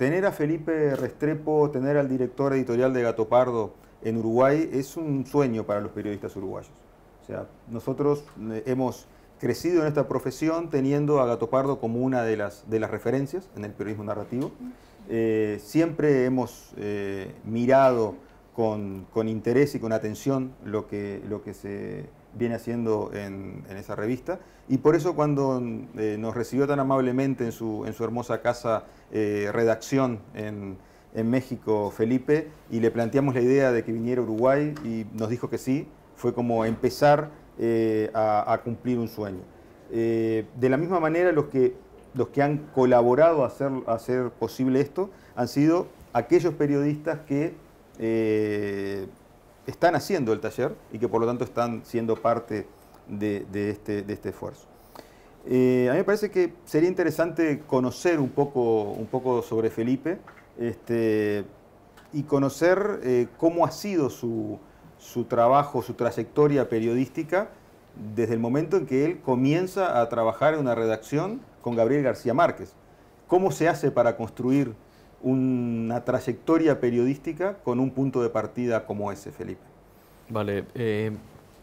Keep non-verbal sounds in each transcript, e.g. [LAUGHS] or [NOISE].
tener a Felipe Restrepo, tener al director editorial de Gato Pardo en Uruguay es un sueño para los periodistas uruguayos. O sea, nosotros eh, hemos crecido en esta profesión teniendo a Gato Pardo como una de las, de las referencias en el periodismo narrativo. Eh, siempre hemos eh, mirado con, interés y con atención lo que, lo que se viene haciendo en, esa revista y por eso cuando nos recibió tan amablemente en su, en su hermosa casa redacción en, en México Felipe y le planteamos la idea de que viniera a Uruguay y nos dijo que sí, fue como empezar eh, a, cumplir un sueño. Eh, de la misma manera, los que, los que han colaborado a hacer, hacer posible esto han sido aquellos periodistas que eh, están haciendo el taller y que por lo tanto están siendo parte de, este, de este, esfuerzo. a mí me parece que sería interesante conocer un poco, un poco sobre Felipe este, y conocer eh, cómo ha sido su, trabajo, su trayectoria periodística desde el momento en que él comienza a trabajar en una redacción con Gabriel García Márquez. ¿Cómo se hace para construir una trayectoria periodística con un punto de partida como ese, Felipe? Vale, eh,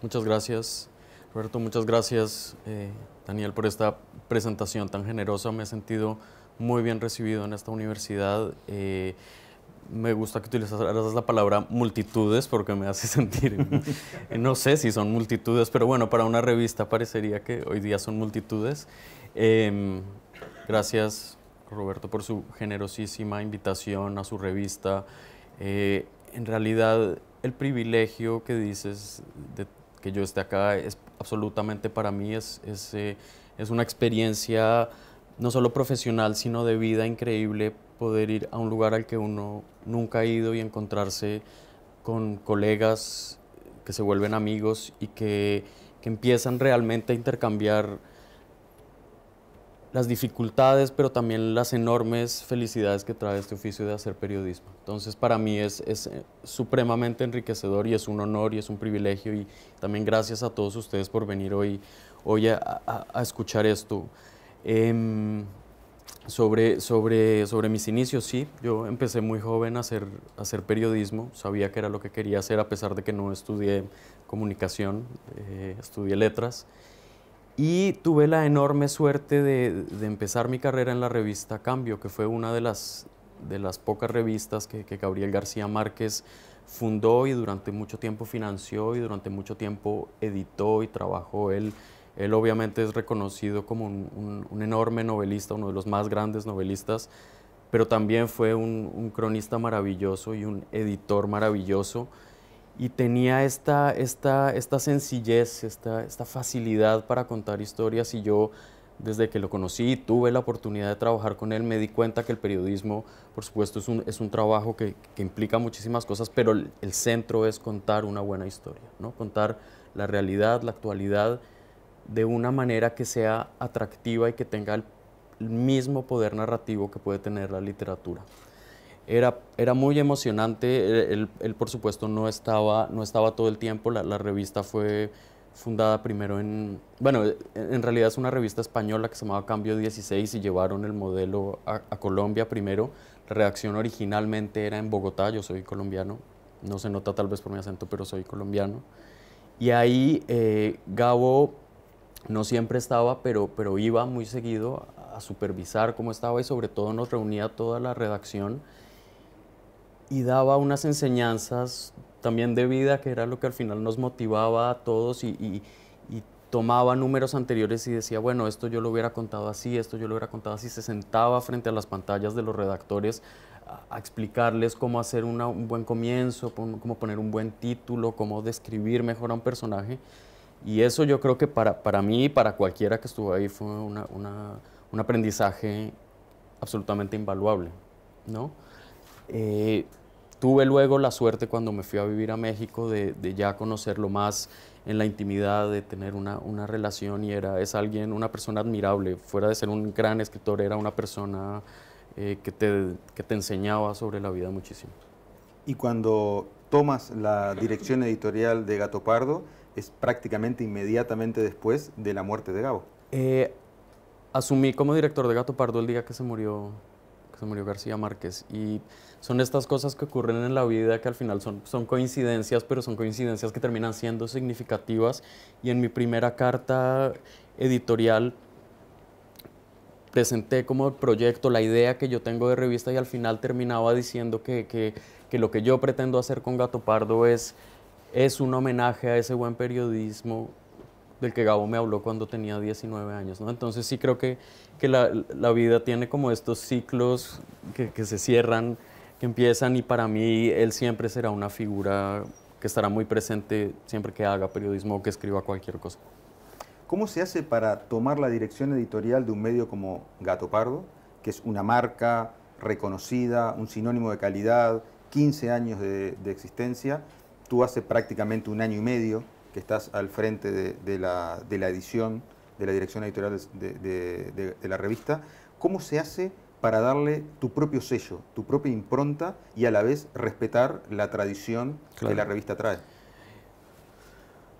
muchas gracias, Roberto, muchas gracias, eh, Daniel, por esta presentación tan generosa. Me he sentido muy bien recibido en esta universidad. Eh, me gusta que utilizaras la palabra multitudes porque me hace [LAUGHS] sentir, no sé si son multitudes, pero bueno, para una revista parecería que hoy día son multitudes. Em, gracias Roberto por su generosísima invitación a su revista. Eh, en realidad el privilegio que dices de que yo esté acá es absolutamente para mí, es, es, eh, es una experiencia no solo profesional, sino de vida increíble poder ir a un lugar al que uno nunca ha ido y encontrarse con colegas que se vuelven amigos y que, empiezan realmente a intercambiar las dificultades, pero también las enormes felicidades que trae este oficio de hacer periodismo. Entonces, para mí es, eh, supremamente enriquecedor y es un honor y es un privilegio y también gracias a todos ustedes por venir hoy, hoy a escuchar esto. Em, sobre, sobre, sobre mis inicios, sí, yo empecé muy joven a hacer, a hacer periodismo, sabía que era lo que quería hacer a pesar de que no estudié comunicación, eh, estudié letras. Y tuve la enorme suerte de, empezar mi carrera en la revista Cambio, que fue una de las, de las pocas revistas que, Gabriel García Márquez fundó y durante mucho tiempo financió y durante mucho tiempo editó y trabajó él él obviamente es reconocido como un, enorme novelista, uno de los más grandes novelistas, pero también fue un, cronista maravilloso y un editor maravilloso. Y tenía esta, esta, esta sencillez, esta, esta facilidad para contar historias y yo desde que lo conocí, tuve la oportunidad de trabajar con él, me di cuenta que el periodismo, por supuesto, es un, es un trabajo que, que, implica muchísimas cosas, pero el, el, centro es contar una buena historia, ¿no? contar la realidad, la actualidad de una manera que sea atractiva y que tenga el, mismo poder narrativo que puede tener la literatura. Era, era muy emocionante, él, por supuesto no estaba, no estaba todo el tiempo, la, revista fue fundada primero en, bueno, en realidad es una revista española que se llamaba Cambio 16 y llevaron el modelo a, Colombia primero. La redacción originalmente era en Bogotá, yo soy colombiano, no se nota tal vez por mi acento, pero soy colombiano. Y ahí eh, Gabo no siempre estaba, pero, pero iba muy seguido a supervisar cómo estaba y sobre todo nos reunía toda la redacción y daba unas enseñanzas también de vida, que era lo que al final nos motivaba a todos y, tomaba números anteriores y decía, bueno, esto yo lo hubiera contado así, esto yo lo hubiera contado así, se sentaba frente a las pantallas de los redactores a, explicarles cómo hacer un buen comienzo, cómo poner un buen título, cómo describir mejor a un personaje. Y eso yo creo que para, para mí y para cualquiera que estuvo ahí fue una, una, un aprendizaje absolutamente invaluable. ¿no? Eh, tuve luego la suerte cuando me fui a vivir a México de, de ya conocerlo más en la intimidad, de tener una, una, relación y era, es alguien, una persona admirable. Fuera de ser un gran escritor, era una persona eh, que, te, que te enseñaba sobre la vida muchísimo. Y cuando tomas la dirección editorial de Gato Pardo, es prácticamente inmediatamente después de la muerte de Gabo. Eh, asumí como director de Gato Pardo el día que se murió, que se murió García Márquez. Y son estas cosas que ocurren en la vida que al final son, son coincidencias, pero son coincidencias que terminan siendo significativas. Y en mi primera carta editorial presenté como proyecto la idea que yo tengo de revista y al final terminaba diciendo que, que, que lo que yo pretendo hacer con Gato Pardo es, es un homenaje a ese buen periodismo del que Gabo me habló cuando tenía 19 años. ¿no? Entonces sí creo que, que la, la, vida tiene como estos ciclos que, que, se cierran, que empiezan y para mí él siempre será una figura que estará muy presente siempre que haga periodismo o que escriba cualquier cosa. ¿Cómo se hace para tomar la dirección editorial de un medio como Gato Pardo, que es una marca reconocida, un sinónimo de calidad, 15 años de, existencia? Tú hace prácticamente un año y medio que estás al frente de, la, de la, edición, de la dirección editorial de, la revista, ¿cómo se hace para darle tu propio sello, tu propia impronta y a la vez respetar la tradición claro. que la revista trae?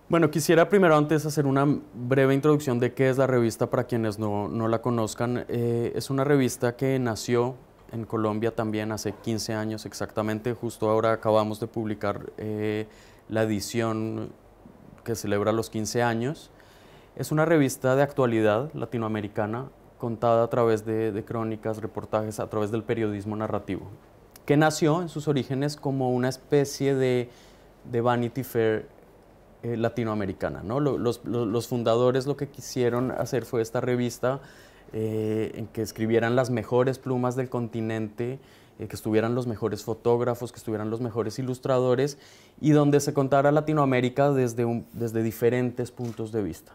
Bueno, quisiera primero antes hacer una breve introducción de qué es la revista para quienes no, no la conozcan. Eh, es una revista que nació en Colombia también hace 15 años exactamente. Justo ahora acabamos de publicar eh, la edición que celebra los 15 años. Es una revista de actualidad latinoamericana contada a través de, crónicas, reportajes, a través del periodismo narrativo, que nació en sus orígenes como una especie de, Vanity Fair eh, latinoamericana. ¿no? Los, fundadores lo que quisieron hacer fue esta revista eh, en que escribieran las mejores plumas del continente, eh, que estuvieran los mejores fotógrafos, que estuvieran los mejores ilustradores y donde se contara Latinoamérica desde, diferentes puntos de vista.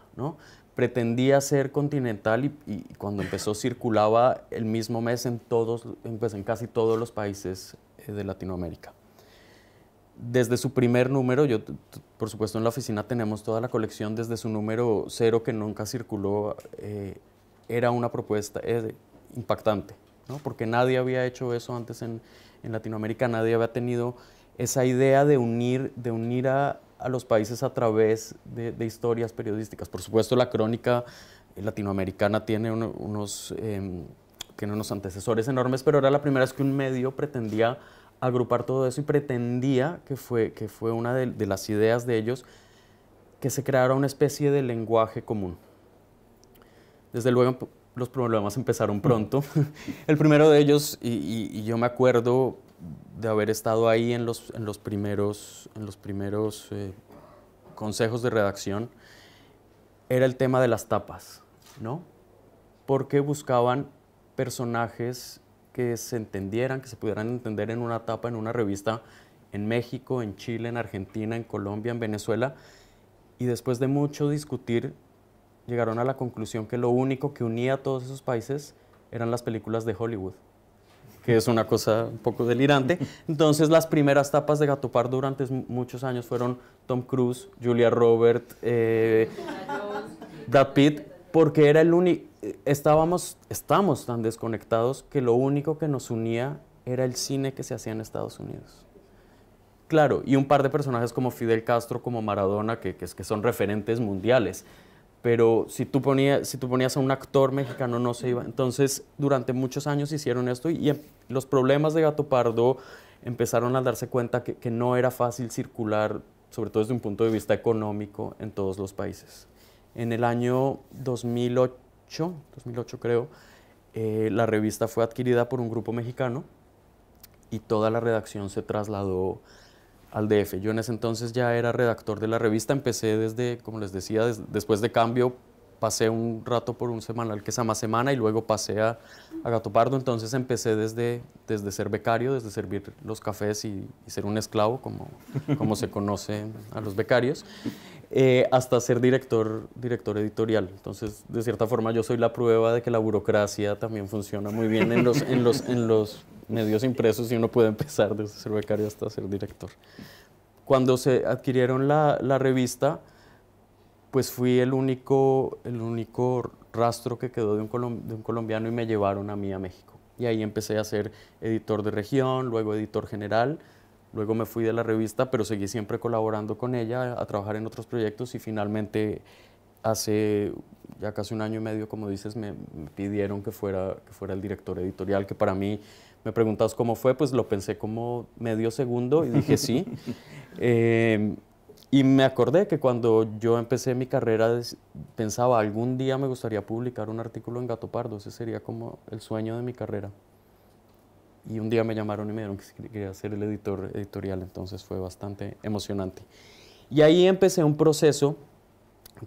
Pretendía ser continental y, cuando empezó circulaba el mismo mes en, todos, pues en casi todos los países eh, de Latinoamérica. Desde su primer número, yo por supuesto en la oficina tenemos toda la colección desde su número cero que nunca circuló, eh, era una propuesta eh, impactante ¿no? porque nadie había hecho eso antes en, en, Latinoamérica, nadie había tenido esa idea de unir, de unir a, a los países a través de, historias periodísticas. Por supuesto, la crónica latinoamericana tiene uno, unos, eh, tiene unos antecesores enormes, pero era la primera vez que un medio pretendía agrupar todo eso y pretendía, que fue, que fue una de, las ideas de ellos, que se creara una especie de lenguaje común. Desde luego, los problemas empezaron pronto. [LAUGHS] El primero de ellos, y, yo me acuerdo de haber estado ahí en los, en los primeros, en los primeros eh, consejos de redacción, era el tema de las tapas, ¿no? Porque buscaban personajes que se entendieran, que se pudieran entender en una tapa, en una revista, en México, en Chile, en Argentina, en Colombia, en Venezuela, y después de mucho discutir, llegaron a la conclusión que lo único que unía a todos esos países eran las películas de Hollywood, que es una cosa un poco delirante. [LAUGHS] Entonces las primeras tapas de Gato Pardo durante muchos años fueron Tom Cruise, Julia Roberts, eh, Brad Pitt, porque era el único, estábamos, estamos tan desconectados que lo único que nos unía era el cine que se hacía en Estados Unidos. Claro, y un par de personajes como Fidel Castro, como Maradona, que, que, que son referentes mundiales pero si tú, ponías, si tú ponías a un actor mexicano no se iba. Entonces, durante muchos años hicieron esto y, y los problemas de Gato Pardo empezaron a darse cuenta que, que, no era fácil circular, sobre todo desde un punto de vista económico, en todos los países. En el año 2008, 2008 creo, eh, la revista fue adquirida por un grupo mexicano y toda la redacción se trasladó al DF. Yo en ese entonces ya era redactor de la revista, empecé desde, como les decía, des, después de cambio, pasé un rato por un semanal que se llama Semana y luego pasé a, a Gato Pardo, entonces empecé desde, desde ser becario, desde servir los cafés y, y ser un esclavo, como, como se conoce a los becarios, eh, hasta ser director, director editorial. Entonces, de cierta forma, yo soy la prueba de que la burocracia también funciona muy bien en los, en los, en los medios impresos y uno puede empezar desde ser becario hasta ser director. Cuando se adquirieron la, la revista, pues fui el único, el único rastro que quedó de un, de un colombiano y me llevaron a mí a México. Y ahí empecé a ser editor de región, luego editor general, luego me fui de la revista, pero seguí siempre colaborando con ella, a trabajar en otros proyectos y finalmente hace ya casi un año y medio, como dices, me, pidieron que fuera, que fuera el director editorial, que para mí, me preguntas cómo fue, pues lo pensé como medio segundo y dije sí. [LAUGHS] Eh, y me acordé que cuando yo empecé mi carrera pensaba, algún día me gustaría publicar un artículo en Gato Pardo, ese sería como el sueño de mi carrera. Y un día me llamaron y me dijeron que quería ser el editor editorial, entonces fue bastante emocionante. Y ahí empecé un proceso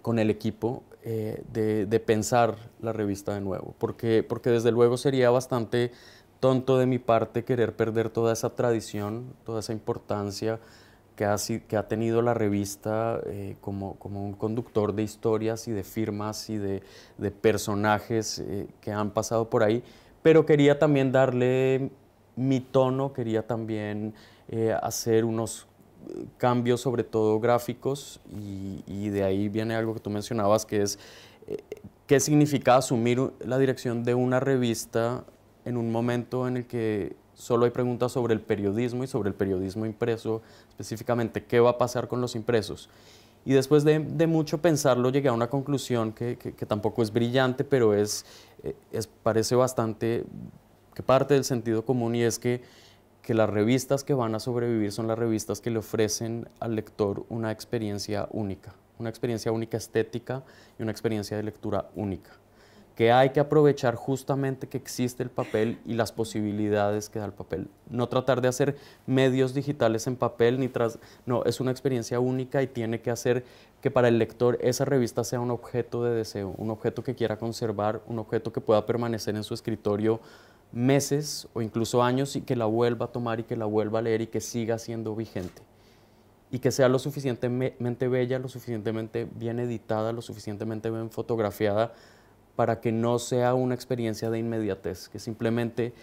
con el equipo eh, de, pensar la revista de nuevo, porque, porque desde luego sería bastante tonto de mi parte querer perder toda esa tradición, toda esa importancia que ha, que ha tenido la revista eh, como, como, un conductor de historias y de firmas y de, de personajes eh, que han pasado por ahí, pero quería también darle mi tono, quería también hacer unos cambios, sobre todo gráficos, y, de ahí viene algo que tú mencionabas, que es eh, qué significa asumir la dirección de una revista en un momento en el que solo hay preguntas sobre el periodismo y sobre el periodismo impreso, específicamente qué va a pasar con los impresos. Y después de, mucho pensarlo llegué a una conclusión que, tampoco es brillante, pero es, parece bastante que parte del sentido común y es que las revistas que van a sobrevivir son las revistas que le ofrecen al lector una experiencia única, una experiencia única estética y una experiencia de lectura única, que hay que aprovechar justamente que existe el papel y las posibilidades que da el papel. No tratar de hacer medios digitales en papel, ni tras, no, es una experiencia única y tiene que hacer que para el lector esa revista sea un objeto de deseo, un objeto que quiera conservar, un objeto que pueda permanecer en su escritorio meses o incluso años y que la vuelva a tomar y que la vuelva a leer y que siga siendo vigente. Y que sea lo suficientemente bella, lo suficientemente bien editada, lo suficientemente bien fotografiada para que no sea una experiencia de inmediatez, que simplemente,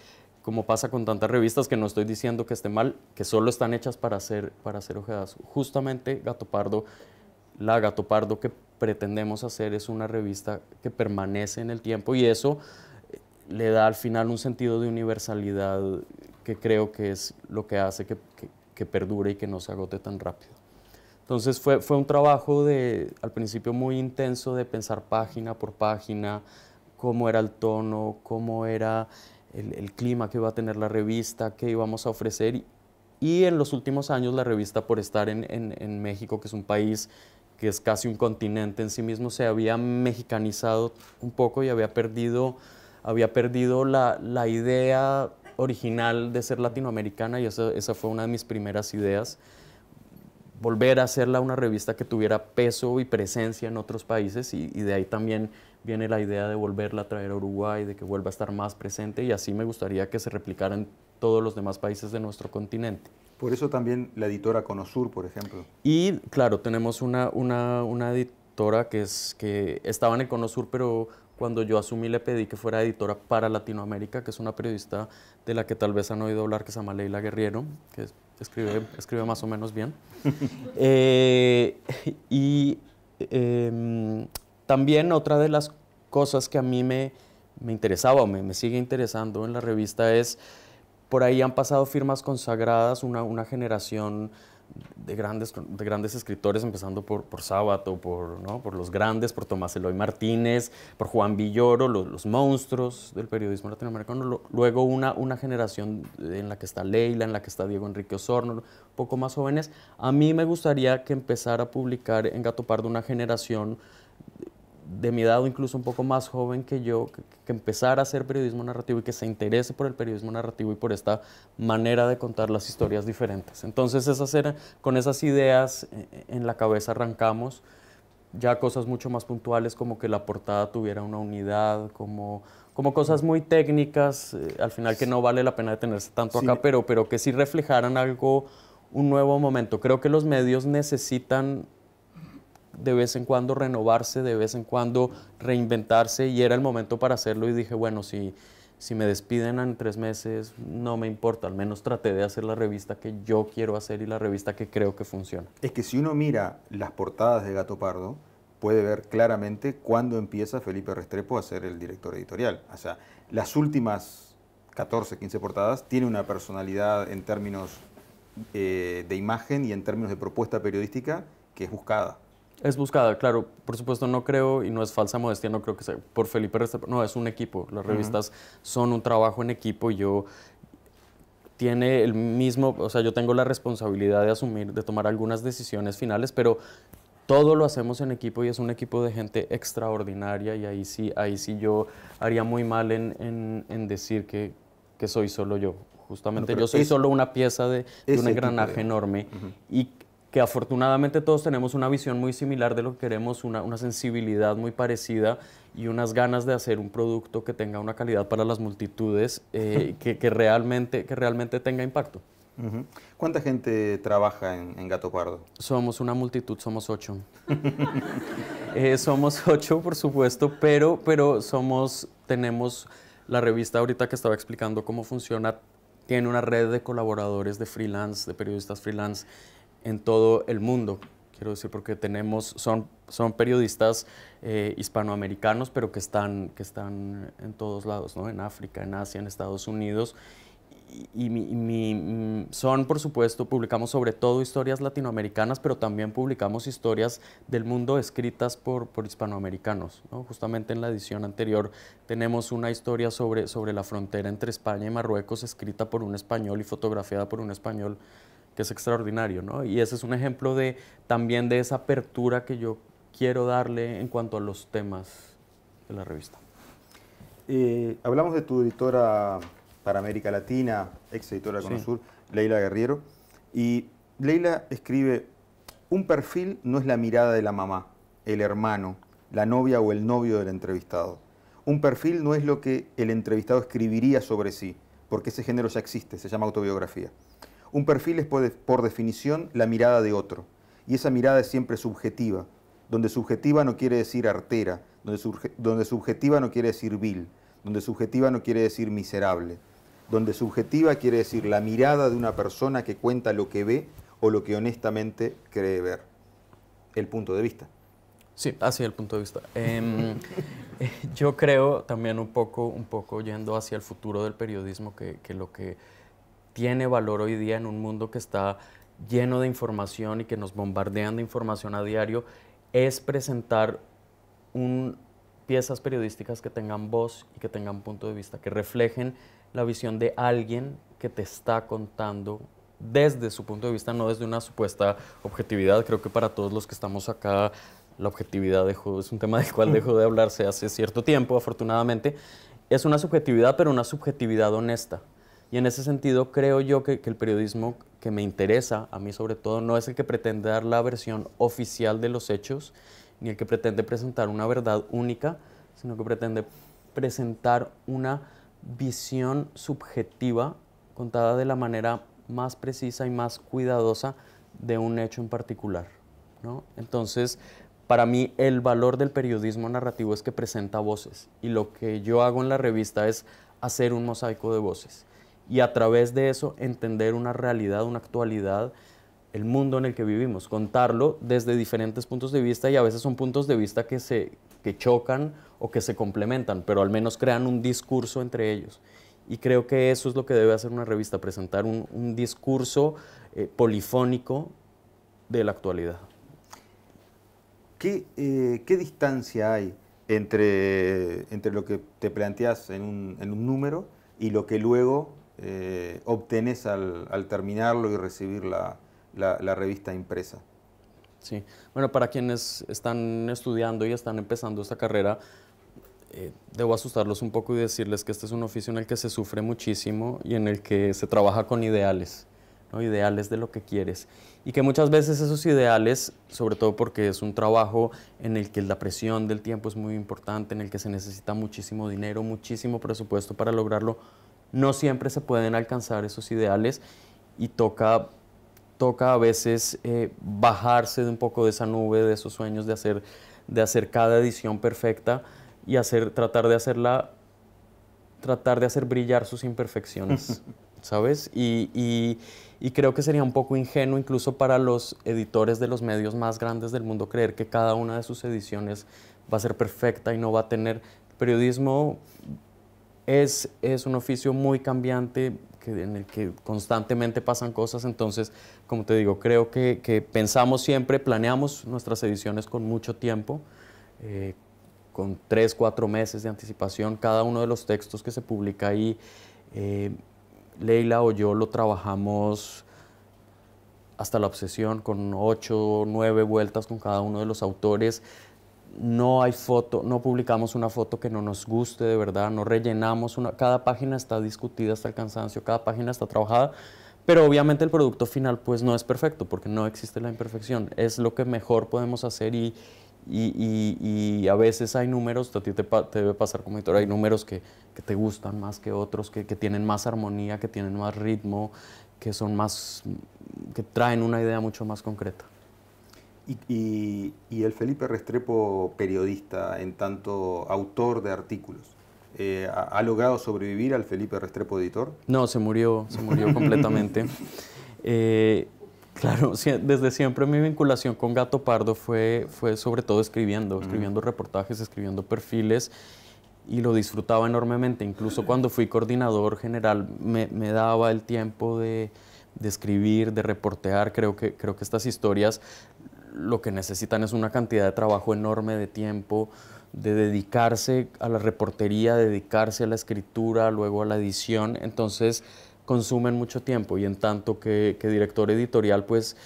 como pasa con tantas revistas, que no estoy diciendo que esté mal, que solo están hechas para ser, para ser ojeadas. Justamente Gato Pardo, la Gato Pardo que pretendemos hacer es una revista que permanece en el tiempo y eso le da al final un sentido de universalidad que creo que es lo que hace que, que, perdure y que no se agote tan rápido. Entonces fue, fue un trabajo de, al principio muy intenso de pensar página por página, cómo era el tono, cómo era el, clima que iba a tener la revista, qué íbamos a ofrecer. Y, en los últimos años la revista, por estar en, en, en México, que es un país que es casi un continente en sí mismo, se había mexicanizado un poco y había perdido había perdido la, la idea original de ser latinoamericana y esa, esa, fue una de mis primeras ideas. Volver a hacerla una revista que tuviera peso y presencia en otros países y, y, de ahí también viene la idea de volverla a traer a Uruguay, de que vuelva a estar más presente y así me gustaría que se replicara en todos los demás países de nuestro continente. Por eso también la editora Conosur, por ejemplo. Y claro, tenemos una, una, una editora que, es, que estaba en el Conosur, pero cuando yo asumí le pedí que fuera editora para Latinoamérica, que es una periodista de la que tal vez han oído hablar, que se llama Leila Guerriero, que escribe, escribe más o menos bien. [LAUGHS] Eh, y em, también otra de las cosas que a mí me, me interesaba o me, me, sigue interesando en la revista es, por ahí han pasado firmas consagradas, una, una generación de grandes, de grandes escritores, empezando por, por Sábato, por, ¿no? por los grandes, por Tomás Eloy Martínez, por Juan Villoro, los, monstruos del periodismo latinoamericano. Luego una, una generación en la que está Leila, en la que está Diego Enrique Osorno, un poco más jóvenes. A mí me gustaría que empezara a publicar en Gato Pardo una generación de mi edad o incluso un poco más joven que yo, que, empezara a hacer periodismo narrativo y que se interese por el periodismo narrativo y por esta manera de contar las historias diferentes. Entonces esas con esas ideas eh, en la cabeza arrancamos ya cosas mucho más puntuales como que la portada tuviera una unidad, como, como cosas muy técnicas, eh, al final que no vale la pena detenerse tanto acá, pero, pero que sí reflejaran algo, un nuevo momento. Creo que los medios necesitan de vez en cuando renovarse, de vez en cuando reinventarse y era el momento para hacerlo y dije, bueno, si, si me despiden en tres meses, no me importa, al menos traté de hacer la revista que yo quiero hacer y la revista que creo que funciona. Es que si uno mira las portadas de Gato Pardo, puede ver claramente cuándo empieza Felipe Restrepo a ser el director editorial. O sea, las últimas 14, 15 portadas tiene una personalidad en términos eh, de imagen y en términos de propuesta periodística que es buscada. Es buscada, claro. Por supuesto, no creo, y no es falsa modestia, no creo que sea por Felipe Restrepo. No, es un equipo. Las revistas son un trabajo en equipo y yo tiene el mismo, o sea, yo tengo la responsabilidad de asumir, de tomar algunas decisiones finales, pero todo lo hacemos en equipo y es un equipo de gente extraordinaria y ahí sí, ahí sí yo haría muy mal en, en, decir que, que, soy solo yo. Justamente yo soy solo una pieza de, un engranaje enorme y que afortunadamente todos tenemos una visión muy similar de lo que queremos, una, una sensibilidad muy parecida y unas ganas de hacer un producto que tenga una calidad para las multitudes eh, [LAUGHS] que, que, realmente, que realmente tenga impacto. ¿Cuánta gente trabaja en, Gato Pardo? Somos una multitud, somos ocho. [LAUGHS] Eh, somos ocho, por supuesto, pero, pero somos, tenemos la revista ahorita que estaba explicando cómo funciona, tiene una red de colaboradores de freelance, de periodistas freelance en todo el mundo. Quiero decir, porque tenemos, son, son periodistas eh, hispanoamericanos, pero que están, que están en todos lados, ¿no? en África, en Asia, en Estados Unidos y, mi, mm, son, por supuesto, publicamos sobre todo historias latinoamericanas, pero también publicamos historias del mundo escritas por, por hispanoamericanos. ¿no? Justamente en la edición anterior tenemos una historia sobre, sobre la frontera entre España y Marruecos, escrita por un español y fotografiada por un español, que es extraordinario. ¿no? Y ese es un ejemplo de, también de esa apertura que yo quiero darle en cuanto a los temas de la revista. Eh, hablamos de tu editora para América Latina, ex editora de Conosur, Leila Guerriero. Y Leila escribe, un perfil no es la mirada de la mamá, el hermano, la novia o el novio del entrevistado. Un perfil no es lo que el entrevistado escribiría sobre sí, porque ese género ya existe, se llama autobiografía. Un perfil es por definición la mirada de otro, y esa mirada es siempre subjetiva, donde subjetiva no quiere decir artera, donde, subjetiva no quiere decir vil, donde subjetiva no quiere decir miserable, donde subjetiva quiere decir la mirada de una persona que cuenta lo que ve o lo que honestamente cree ver. El punto de vista. Sí, así el punto de vista. Em, [LAUGHS] eh, yo creo también un poco, un poco yendo hacia el futuro del periodismo, que, que lo que tiene valor hoy día en un mundo que está lleno de información y que nos bombardean de información a diario, es presentar piezas periodísticas que tengan voz y que tengan punto de vista, que reflejen la visión de alguien que te está contando desde su punto de vista, no desde una supuesta objetividad. Creo que para todos los que estamos acá, la objetividad dejó, es un tema del cual dejó de hablarse hace cierto tiempo, afortunadamente. Es una subjetividad, pero una subjetividad honesta. Y en ese sentido creo yo que, el periodismo que me interesa, a mí sobre todo, no es el que pretende dar la versión oficial de los hechos, ni el que pretende presentar una verdad única, sino que pretende presentar una visión subjetiva contada de la manera más precisa y más cuidadosa de un hecho en particular. ¿no? Entonces, para mí el valor del periodismo narrativo es que presenta voces y lo que yo hago en la revista es hacer un mosaico de voces y a través de eso entender una realidad, una actualidad, el mundo en el que vivimos, contarlo desde diferentes puntos de vista y a veces son puntos de vista que se que chocan o que se complementan, pero al menos crean un discurso entre ellos. Y creo que eso es lo que debe hacer una revista, presentar un, discurso eh, polifónico de la actualidad. ¿Qué, eh, ¿Qué, distancia hay entre, entre lo que te planteas en un, en un número y lo que luego eh, obtenés al, terminarlo y recibir la, la, la revista impresa? Sí, bueno, para quienes están estudiando y están empezando esta carrera, eh, debo asustarlos un poco y decirles que este es un oficio en el que se sufre muchísimo y en el que se trabaja con ideales, ¿no? ideales de lo que quieres. Y que muchas veces esos ideales, sobre todo porque es un trabajo en el que la presión del tiempo es muy importante, en el que se necesita muchísimo dinero, muchísimo presupuesto para lograrlo, no siempre se pueden alcanzar esos ideales y toca toca a veces eh, bajarse de un poco de esa nube, de esos sueños de hacer, de hacer cada edición perfecta y hacer, tratar de hacerla, tratar de hacer brillar sus imperfecciones, [LAUGHS] ¿sabes? Y, creo que sería un poco ingenuo incluso para los editores de los medios más grandes del mundo creer que cada una de sus ediciones va a ser perfecta y no va a tener... periodismo es, es un oficio muy cambiante en el que constantemente pasan cosas. Entonces, como te digo, creo que, pensamos siempre, planeamos nuestras ediciones con mucho tiempo, eh, con tres, cuatro meses de anticipación. Cada uno de los textos que se publica ahí, eh, Leila o yo lo trabajamos hasta la obsesión, con ocho nueve vueltas con cada uno de los autores no hay foto, no publicamos una foto que no nos guste de verdad, no rellenamos una, cada página está discutida hasta el cansancio, cada página está trabajada, pero obviamente el producto final pues no es perfecto porque no existe la imperfección, es lo que mejor podemos hacer y, y, a veces hay números, a ti te, debe pasar como editor, hay números que, te gustan más que otros, que, que tienen más armonía, que tienen más ritmo, que son más, que traen una idea mucho más concreta. Y, el Felipe Restrepo, periodista, en tanto autor de artículos, eh, ¿ha, logrado sobrevivir al Felipe Restrepo editor? No, se murió, se murió completamente. [LAUGHS] Eh, claro, desde siempre mi vinculación con Gato Pardo fue, fue sobre todo escribiendo, escribiendo reportajes, escribiendo perfiles y lo disfrutaba enormemente. Incluso cuando fui coordinador general me, me daba el tiempo de, de, escribir, de reportear. Creo que, creo que estas historias lo que necesitan es una cantidad de trabajo enorme de tiempo, de dedicarse a la reportería, dedicarse a la escritura, luego a la edición, entonces consumen mucho tiempo y en tanto que, director editorial pues,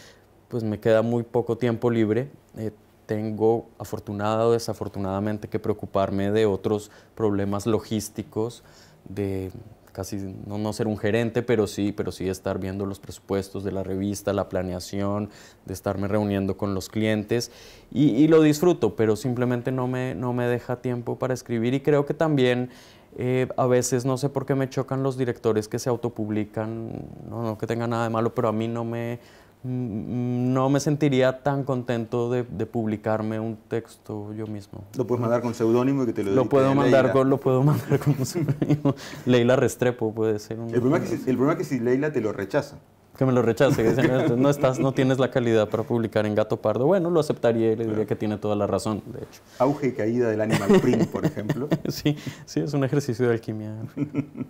pues me queda muy poco tiempo libre. Eh, tengo afortunada o desafortunadamente que preocuparme de otros problemas logísticos, de casi no, no, ser un gerente, pero sí, pero sí estar viendo los presupuestos de la revista, la planeación, de estarme reuniendo con los clientes. Y, lo disfruto, pero simplemente no me, no me deja tiempo para escribir. Y creo que también eh, a veces no sé por qué me chocan los directores que se autopublican, no, no que tenga nada de malo, pero a mí no me, no me sentiría tan contento de, publicarme un texto yo mismo. Lo puedes mandar con seudónimo y que te lo Lo puedo mandar con, lo puedo mandar con seudónimo. [LAUGHS] Leila Restrepo puede ser un... El problema, es que si, el problema que si Leila te lo rechaza. Que me lo rechace, que no, estás, no tienes la calidad para publicar en Gato Pardo. Bueno, lo aceptaría y le diría que tiene toda la razón, de hecho. Auge y caída del animal print, por ejemplo. [LAUGHS] sí, sí, es un ejercicio de alquimia. [LAUGHS]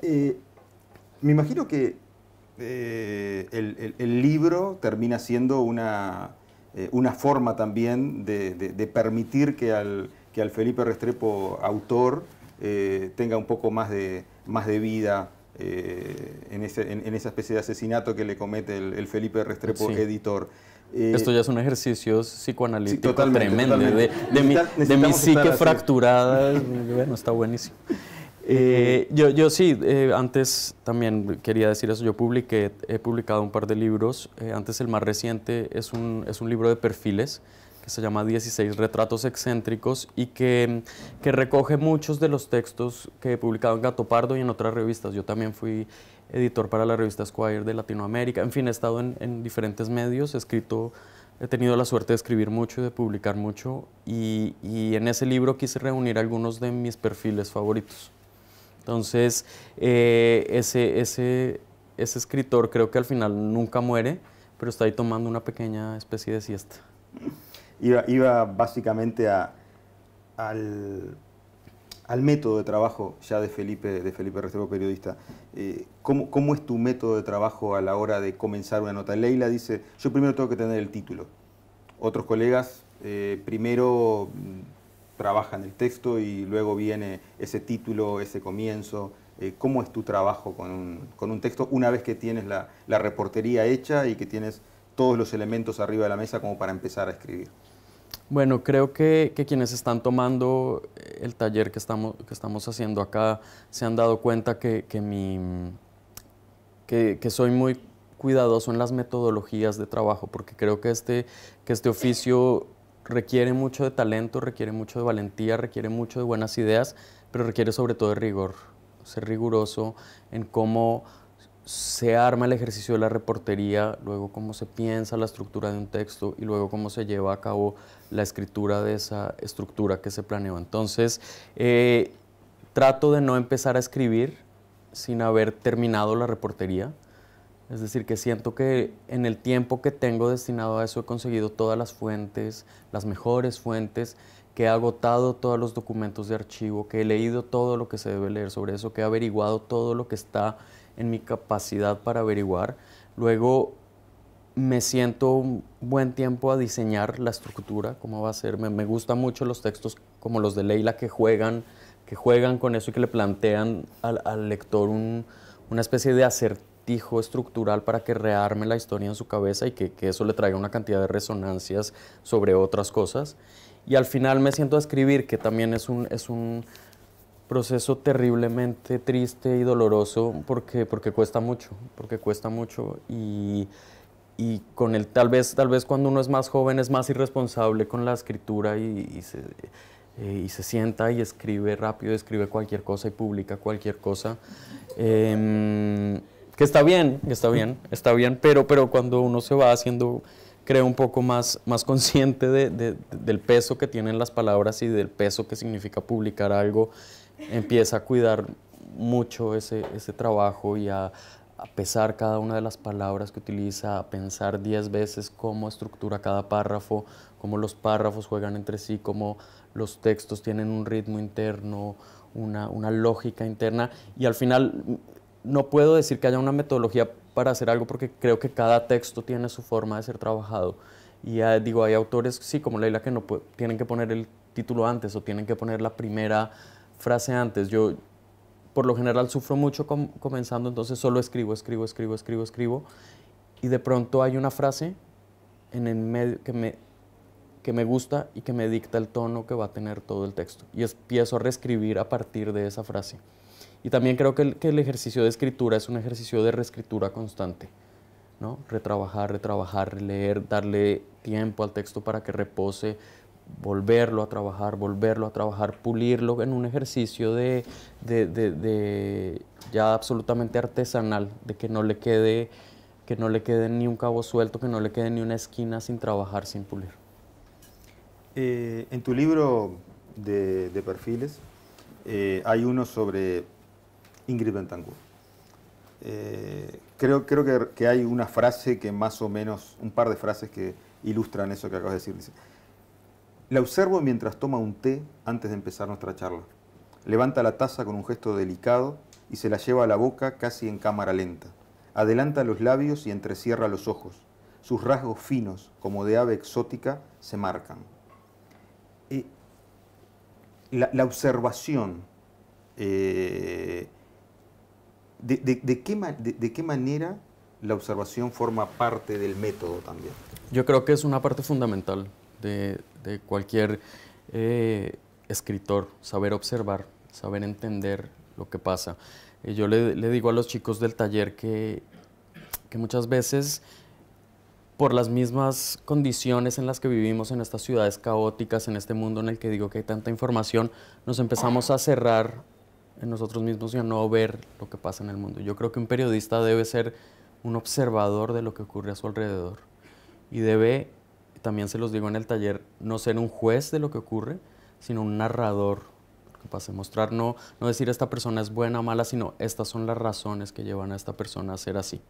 Eh, me imagino que eh, el, libro termina siendo una, eh, una forma también de, permitir que al, que al, Felipe Restrepo autor eh, tenga un poco más de, más de vida en, ese, en, esa especie de asesinato que le comete el, Felipe Restrepo editor. Esto ya es un ejercicio psicoanalítico tremendo, de, mi, de mi psique fracturada, bueno, está buenísimo. Eh, yo, yo sí, eh, antes también quería decir eso, yo publiqué, he publicado un par de libros, eh, antes el más reciente es un, es un libro de perfiles que se llama 16 retratos excéntricos y que, que, recoge muchos de los textos que he publicado en Gato Pardo y en otras revistas. Yo también fui editor para la revista Squire de Latinoamérica, en fin, he estado en, en diferentes medios, he escrito he tenido la suerte de escribir mucho y de publicar mucho y, y, en ese libro quise reunir algunos de mis perfiles favoritos. Entonces, eh, ese, ese, ese escritor creo que al final nunca muere, pero está ahí tomando una pequeña especie de siesta. Iba, iba básicamente al, al, método de trabajo ya de Felipe, de Felipe Restrepo, periodista. Eh, ¿cómo, ¿cómo, es tu método de trabajo a la hora de comenzar una nota? Leila dice, yo primero tengo que tener el título. Otros colegas, eh, primero trabajan el texto y luego viene ese título, ese comienzo. Eh, ¿Cómo es tu trabajo con un, texto una vez que tienes la, reportería hecha y que tienes todos los elementos arriba de la mesa como para empezar a escribir? Bueno, creo que, quienes están tomando el taller que estamos, que estamos haciendo acá se han dado cuenta que, que, mi, que, que soy muy cuidadoso en las metodologías de trabajo, porque creo que este, que este oficio requiere mucho de talento, requiere mucho de valentía, requiere mucho de buenas ideas, pero requiere sobre todo de rigor, ser riguroso en cómo se arma el ejercicio de la reportería, luego cómo se piensa la estructura de un texto y luego cómo se lleva a cabo la escritura de esa estructura que se planeó. Entonces, eh, trato de no empezar a escribir sin haber terminado la reportería es decir, que siento que en el tiempo que tengo destinado a eso he conseguido todas las fuentes, las mejores fuentes, que he agotado todos los documentos de archivo, que he leído todo lo que se debe leer sobre eso, que he averiguado todo lo que está en mi capacidad para averiguar. Luego me siento un buen tiempo a diseñar la estructura, cómo va a ser. Me, me gustan mucho los textos como los de Leila que juegan, que juegan con eso y que le plantean al, lector un, una especie de acertijo estructural para que rearme la historia en su cabeza y que, que, eso le traiga una cantidad de resonancias sobre otras cosas. Y al final me siento a escribir, que también es un, es un proceso terriblemente triste y doloroso porque, porque cuesta mucho, porque cuesta mucho y y con el tal vez tal vez cuando uno es más joven es más irresponsable con la escritura y, se, eh, y se, sienta y escribe rápido, escribe cualquier cosa y publica cualquier cosa. Eh, que está bien, está bien, está bien, pero, pero cuando uno se va haciendo, creo, un poco más, más consciente de, de, del peso que tienen las palabras y del peso que significa publicar algo, empieza a cuidar mucho ese, ese trabajo y a, a pesar cada una de las palabras que utiliza, a pensar diez veces cómo estructura cada párrafo, cómo los párrafos juegan entre sí, cómo los textos tienen un ritmo interno, una, una lógica interna. Y al final no puedo decir que haya una metodología para hacer algo porque creo que cada texto tiene su forma de ser trabajado. Y uh, digo, hay autores, sí, como Leila, que no tienen que poner el título antes o tienen que poner la primera frase antes. Yo, por lo general sufro mucho com comenzando, entonces solo escribo, escribo, escribo, escribo, escribo, y de pronto hay una frase en el medio que me, que me gusta y que me dicta el tono que va a tener todo el texto. Y empiezo a reescribir a partir de esa frase. Y también creo que el, que el ejercicio de escritura es un ejercicio de reescritura constante. ¿no? Retrabajar, retrabajar, leer, darle tiempo al texto para que repose, volverlo a trabajar, volverlo a trabajar, pulirlo en un ejercicio de, de, de, de, ya absolutamente artesanal, de que no le quede que no le quede ni un cabo suelto, que no le quede ni una esquina sin trabajar, sin pulir. Eh, en tu libro de, perfiles eh, hay uno sobre Ingrid Betancourt. Eh, creo creo que, hay una frase que más o menos, un par de frases que ilustran eso que acabas de decir. La observo mientras toma un té antes de empezar nuestra charla. Levanta la taza con un gesto delicado y se la lleva a la boca casi en cámara lenta. Adelanta los labios y entrecierra los ojos. Sus rasgos finos, como de ave exótica, se marcan. La, la, observación, eh, de, qué, ¿de qué manera la observación forma parte del método también? Yo creo que es una parte fundamental de, cualquier eh, escritor, saber observar, saber entender lo que pasa. Y yo le, digo a los chicos del taller que muchas veces por las mismas condiciones en las que vivimos en estas ciudades caóticas, en este mundo en el que digo que hay tanta información, nos empezamos a cerrar en nosotros mismos y no ver lo que pasa en el mundo. Yo creo que un periodista debe ser un observador de lo que ocurre a su alrededor y debe también se los digo en el taller, no ser un juez de lo que ocurre, sino un narrador. Que pase, mostrar, no, no decir esta persona es buena o mala, sino estas son las razones que llevan a esta persona a ser así.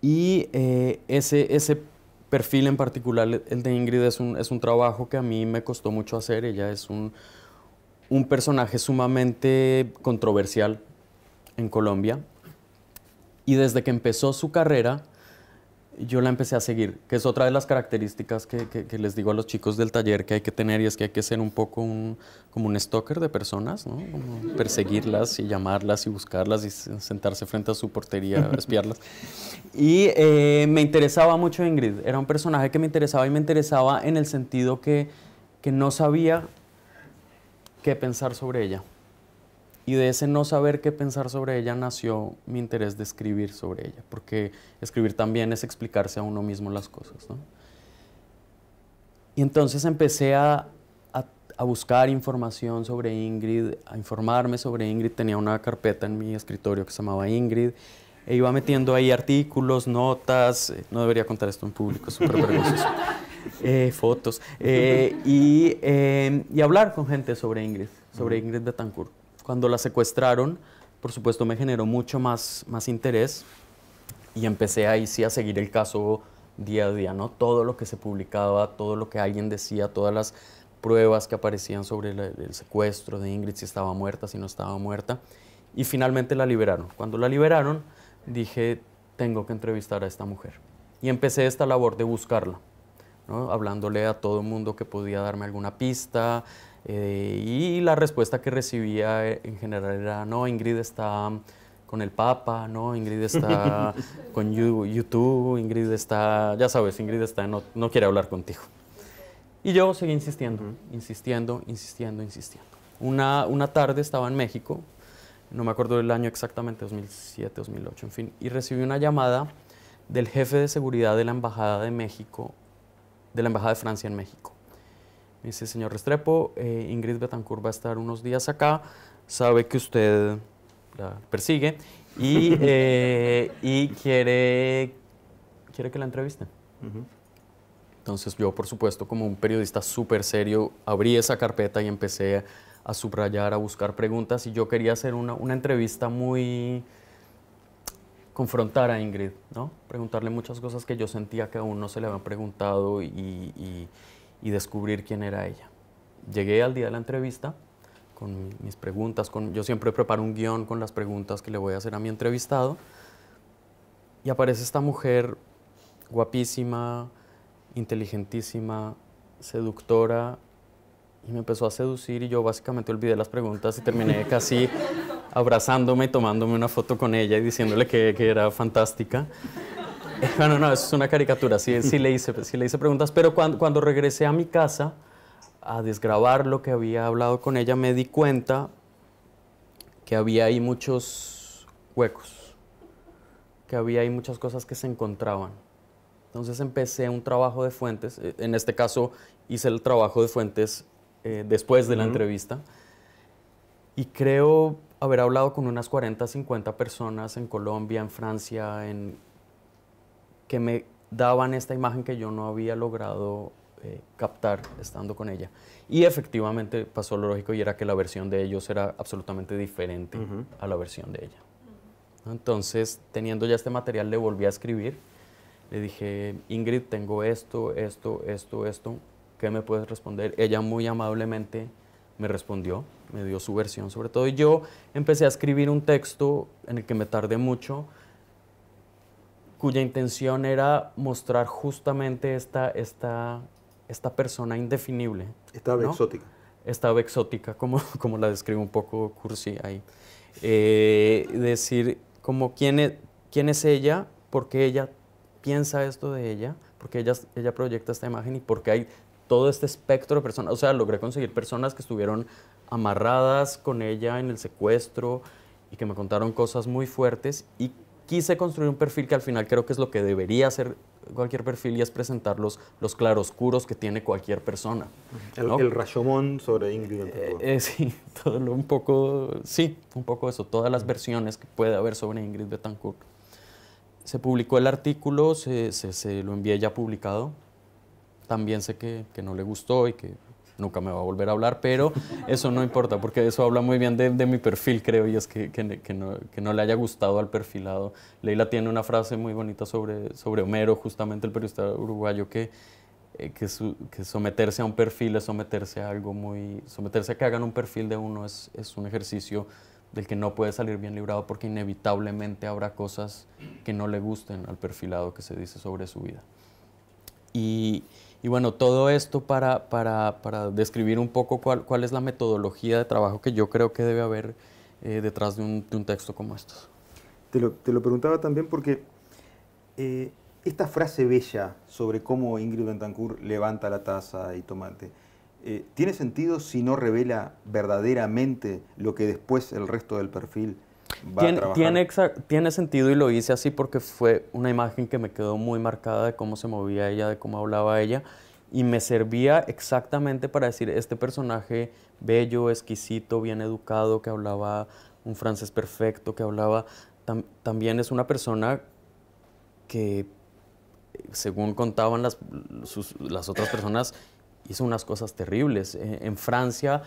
Y eh, ese, ese perfil en particular, el de Ingrid, es un, es un trabajo que a mí me costó mucho hacer. Ella es un, un personaje sumamente controversial en Colombia. Y desde que empezó su carrera, yo la empecé a seguir, que es otra de las características que, les digo a los chicos del taller que hay que tener y es que hay que ser un poco como un stalker de personas, perseguirlas y llamarlas y buscarlas y sentarse frente a su portería, espiarlas. Y eh, me interesaba mucho Ingrid, era un personaje que me interesaba y me interesaba en el sentido que, que no sabía qué pensar sobre ella. Y de ese no saber qué pensar sobre ella nació mi interés de escribir sobre ella, porque escribir también es explicarse a uno mismo las cosas. ¿no? Y entonces empecé a, a, a, buscar información sobre Ingrid, a informarme sobre Ingrid. Tenía una carpeta en mi escritorio que se llamaba Ingrid, e iba metiendo ahí artículos, notas, eh, no debería contar esto en público, súper vergonzoso, [LAUGHS] [LAUGHS] eh, fotos, eh, y, eh, y hablar con gente sobre Ingrid, sobre Ingrid Betancourt. Cuando la secuestraron, por supuesto me generó mucho más, más interés y empecé ahí sí a seguir el caso día a día, ¿no? Todo lo que se publicaba, todo lo que alguien decía, todas las pruebas que aparecían sobre el, el secuestro de Ingrid, si estaba muerta, si no estaba muerta. y finalmente la liberaron. Cuando la liberaron, dije, tengo que entrevistar a esta mujer. Y empecé esta labor de buscarla, hablándole a todo el mundo que podía darme alguna pista. Eh, y la respuesta que recibía eh, en general era, no, Ingrid está con el Papa, ¿no? Ingrid está [LAUGHS] con YouTube, Ingrid está, ya sabes, Ingrid está, no, no quiere hablar contigo. Y yo seguí insistiendo, insistiendo, insistiendo, insistiendo. Una, una tarde estaba en México, no me acuerdo del año exactamente, 2007, 2008, en fin, y recibí una llamada del jefe de seguridad de la Embajada de México, de la Embajada de Francia en México. Me dice, señor Restrepo, eh, Ingrid Betancourt va a estar unos días acá, sabe que usted la persigue y, [LAUGHS] eh, y quiere, quiere que la entrevisten. Entonces yo, por supuesto, como un periodista súper serio, abrí esa carpeta y empecé a subrayar, a buscar preguntas y yo quería hacer una, una entrevista muy confrontar a Ingrid, ¿no? Preguntarle muchas cosas que yo sentía que aún no se le habían preguntado y, descubrir quién era ella. Llegué al día de la entrevista con mis preguntas, con, yo siempre preparo un guion con las preguntas que le voy a hacer a mi entrevistado y aparece esta mujer guapísima, inteligentísima, seductora, y me empezó a seducir y yo básicamente olvidé las preguntas y terminé casi abrazándome tomándome una foto con ella y diciéndole que, que era fantástica. [LAUGHS] Bueno, no, eso es una caricatura, sí, sí, le, hice, sí le hice preguntas, pero cuando, cuando regresé a mi casa a desgrabar lo que había hablado con ella, me di cuenta que había ahí muchos huecos, que había ahí muchas cosas que se encontraban. Entonces empecé un trabajo de fuentes, eh, en este caso hice el trabajo de fuentes eh, después de la entrevista, y creo haber hablado con unas 40, 50 personas en Colombia, en Francia, en, que me daban esta imagen que yo no había logrado eh, captar estando con ella. Y efectivamente pasó lo lógico y era que la versión de ellos era absolutamente diferente a la versión de ella. Entonces, teniendo ya este material, le volví a escribir le dije, Ingrid, tengo esto, esto, esto, esto, ¿qué me puedes responder? Ella muy amablemente me respondió, me dio su versión sobre todo. Y yo empecé a escribir un texto en el que me tardé mucho, cuya intención era mostrar justamente esta, esta, esta persona indefinible. Estaba exótica. Estaba exótica, como, [LAUGHS] como la describo un poco cursi ahí. Eh, decir, como quién es, quién es ella, porque ella piensa esto de ella, porque ella, ella proyecta esta imagen y porque hay todo este espectro de personas. O sea, logré conseguir personas que estuvieron amarradas con ella en el secuestro y que me contaron cosas muy fuertes y quise construir un perfil que al final creo que es lo que debería hacer cualquier perfil y es presentar los, los claroscuros que tiene cualquier persona. El, el rayomón sobre Ingrid eh, eh, sí, [LAUGHS] todo lo, un poco, sí, un poco eso, todas las versiones que puede haber sobre Ingrid Betancourt se publicó el artículo, se, se, lo envié ya publicado. También sé que, que, no le gustó y que nunca me va a volver a hablar, pero [LAUGHS] eso no importa, porque eso habla muy bien de, de mi perfil, creo, y es que, que, no, no, le haya gustado al perfilado. Leila tiene una frase muy bonita sobre, sobre Homero, justamente el periodista uruguayo, que, eh, que, que, someterse a un perfil es someterse a algo muy... Someterse a que hagan un perfil de uno es, es un ejercicio del que no puede salir bien librado porque inevitablemente habrá cosas que no le gusten al perfilado que se dice sobre su vida. Y, y bueno, todo esto para, para, para describir un poco cuál, cuál, es la metodología de trabajo que yo creo que debe haber eh, detrás de un, de un, texto como estos. Te lo, te lo preguntaba también porque eh, esta frase bella sobre cómo Ingrid Betancourt levanta la taza y tomate, eh, ¿tiene sentido si no revela verdaderamente lo que después el resto del perfil tiene? Tiene, sentido y lo hice así porque fue una imagen que me quedó muy marcada de cómo se movía ella, de cómo hablaba ella y me servía exactamente para decir este personaje bello, exquisito, bien educado, que hablaba un francés perfecto, que hablaba... también es una persona que, según contaban las, las otras personas, hizo unas cosas terribles. Eh, en Francia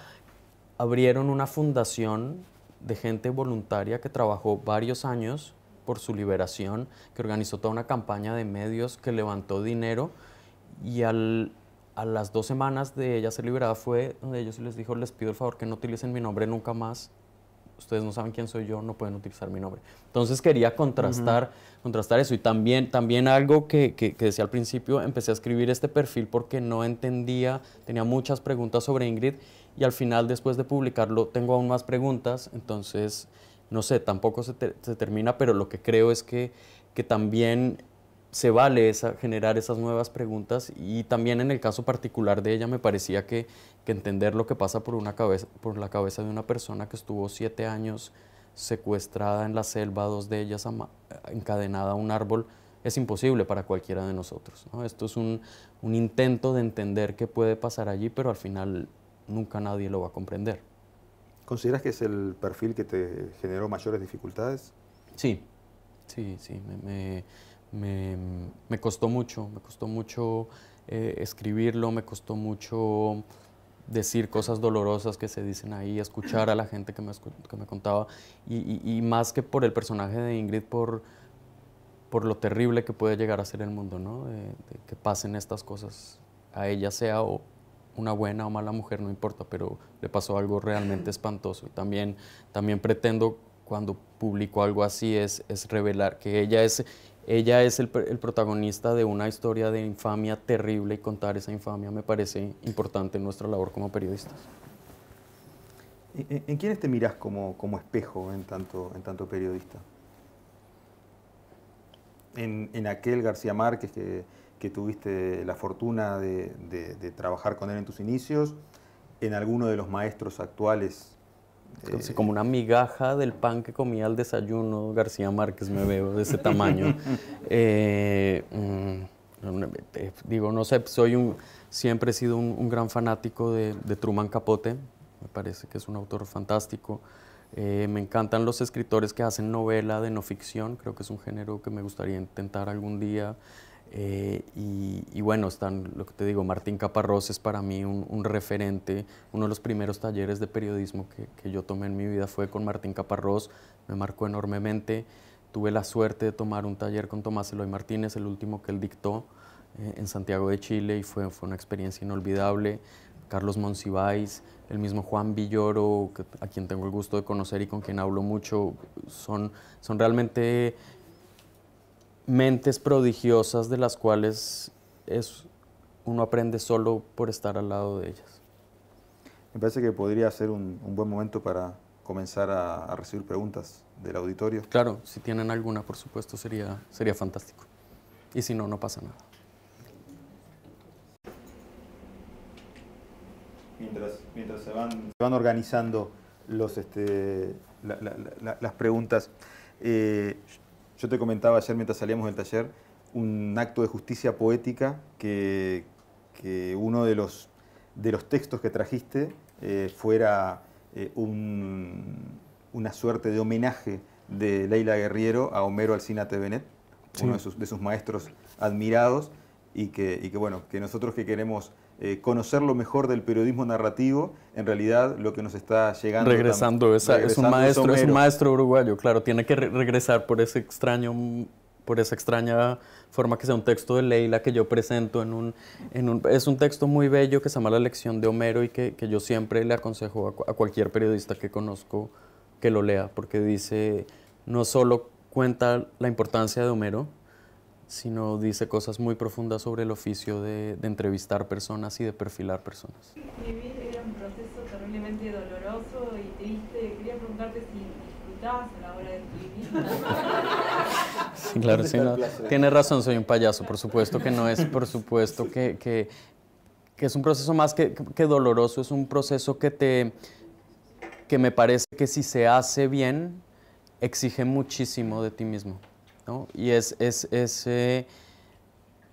abrieron una fundación de gente voluntaria que trabajó varios años por su liberación, que organizó toda una campaña de medios, que levantó dinero y al, a las dos semanas de ella ser liberada fue donde ellos les dijo, les pido el favor que no utilicen mi nombre nunca más ustedes no saben quién soy yo, no pueden utilizar mi nombre. Entonces quería contrastar, contrastar eso. Y también, también algo que, que, decía al principio, empecé a escribir este perfil porque no entendía, tenía muchas preguntas sobre Ingrid y al final, después de publicarlo, tengo aún más preguntas. Entonces, no sé, tampoco se, termina, pero lo que creo es que, que también se vale generar esas nuevas preguntas y también en el caso particular de ella me parecía que, que, entender lo que pasa por, una cabeza, por la cabeza de una persona que estuvo siete años secuestrada en la selva, dos de ellas encadenada a un árbol, es imposible para cualquiera de nosotros. ¿no? Esto es un, un intento de entender qué puede pasar allí, pero al final nunca nadie lo va a comprender. ¿Consideras que es el perfil que te generó mayores dificultades? Sí, sí, sí. me, me, me costó mucho, me costó mucho eh, escribirlo, me costó mucho decir cosas dolorosas que se dicen ahí, escuchar a la gente que me, que me contaba, y, y, más que por el personaje de Ingrid, por, por lo terrible que puede llegar a ser el mundo, ¿no? de, que pasen estas cosas a ella, sea o una buena o mala mujer, no importa, pero le pasó algo realmente espantoso. Y también, también pretendo, cuando publico algo así, es, es revelar que ella es ella es el, protagonista de una historia de infamia terrible y contar esa infamia me parece importante en nuestra labor como periodistas. ¿En, quiénes te miras como, espejo en tanto, en tanto periodista? En, aquel García Márquez que, tuviste la fortuna de, trabajar con él en tus inicios, en alguno de los maestros actuales como una migaja del pan que comía al desayuno García Márquez, me veo de ese tamaño. [LAUGHS] Eh, mm, eh, digo, no sé, soy un, siempre he sido un, gran fanático de, Truman Capote, me parece que es un autor fantástico. Eh, me encantan los escritores que hacen novela de no ficción, creo que es un género que me gustaría intentar algún día. Eh, y, bueno, están, lo que te digo, Martín Caparrós es para mí un, referente. Uno de los primeros talleres de periodismo que, yo tomé en mi vida fue con Martín Caparrós, me marcó enormemente. Tuve la suerte de tomar un taller con Tomás Eloy Martínez, el último que él dictó eh, en Santiago de Chile, y fue, fue una experiencia inolvidable. Carlos Monsiváis, el mismo Juan Villoro, a quien tengo el gusto de conocer y con quien hablo mucho, son, son realmente mentes prodigiosas de las cuales es, uno aprende solo por estar al lado de ellas. Me parece que podría ser un, buen momento para comenzar a, recibir preguntas del auditorio. Claro, si tienen alguna, por supuesto, sería, sería fantástico. Y si no, no pasa nada. Mientras, se, van, organizando los, este, las preguntas, eh, yo te comentaba ayer mientras salíamos del taller un acto de justicia poética que, uno de los, de los textos que trajiste eh, fuera eh, una suerte de homenaje de Leila Guerriero a Homero Alcina Tevenet, uno de sus, de sus, maestros admirados, y que, y que, bueno, que nosotros que queremos eh, conocer lo mejor del periodismo narrativo, en realidad lo que nos está llegando... Regresando, es, un maestro, es un maestro uruguayo, claro, tiene que regresar por ese extraño por esa extraña forma que sea un texto de Leila que yo presento en un, en un, Es un texto muy bello que se llama La lección de Homero y que, que yo siempre le aconsejo a, a, cualquier periodista que conozco que lo lea, porque dice, no solo cuenta la importancia de Homero, sino dice cosas muy profundas sobre el oficio de, de entrevistar personas y de perfilar personas. Escribir era un proceso terriblemente doloroso y triste. Quería preguntarte si disfrutabas a la hora de escribir. Sí, claro, sí, no, tiene razón, soy un payaso, por supuesto que no es, por supuesto que, que, que es un proceso más que, que doloroso, es un proceso que te que me parece que si se hace bien, exige muchísimo de ti mismo. Y es, es, es, eh,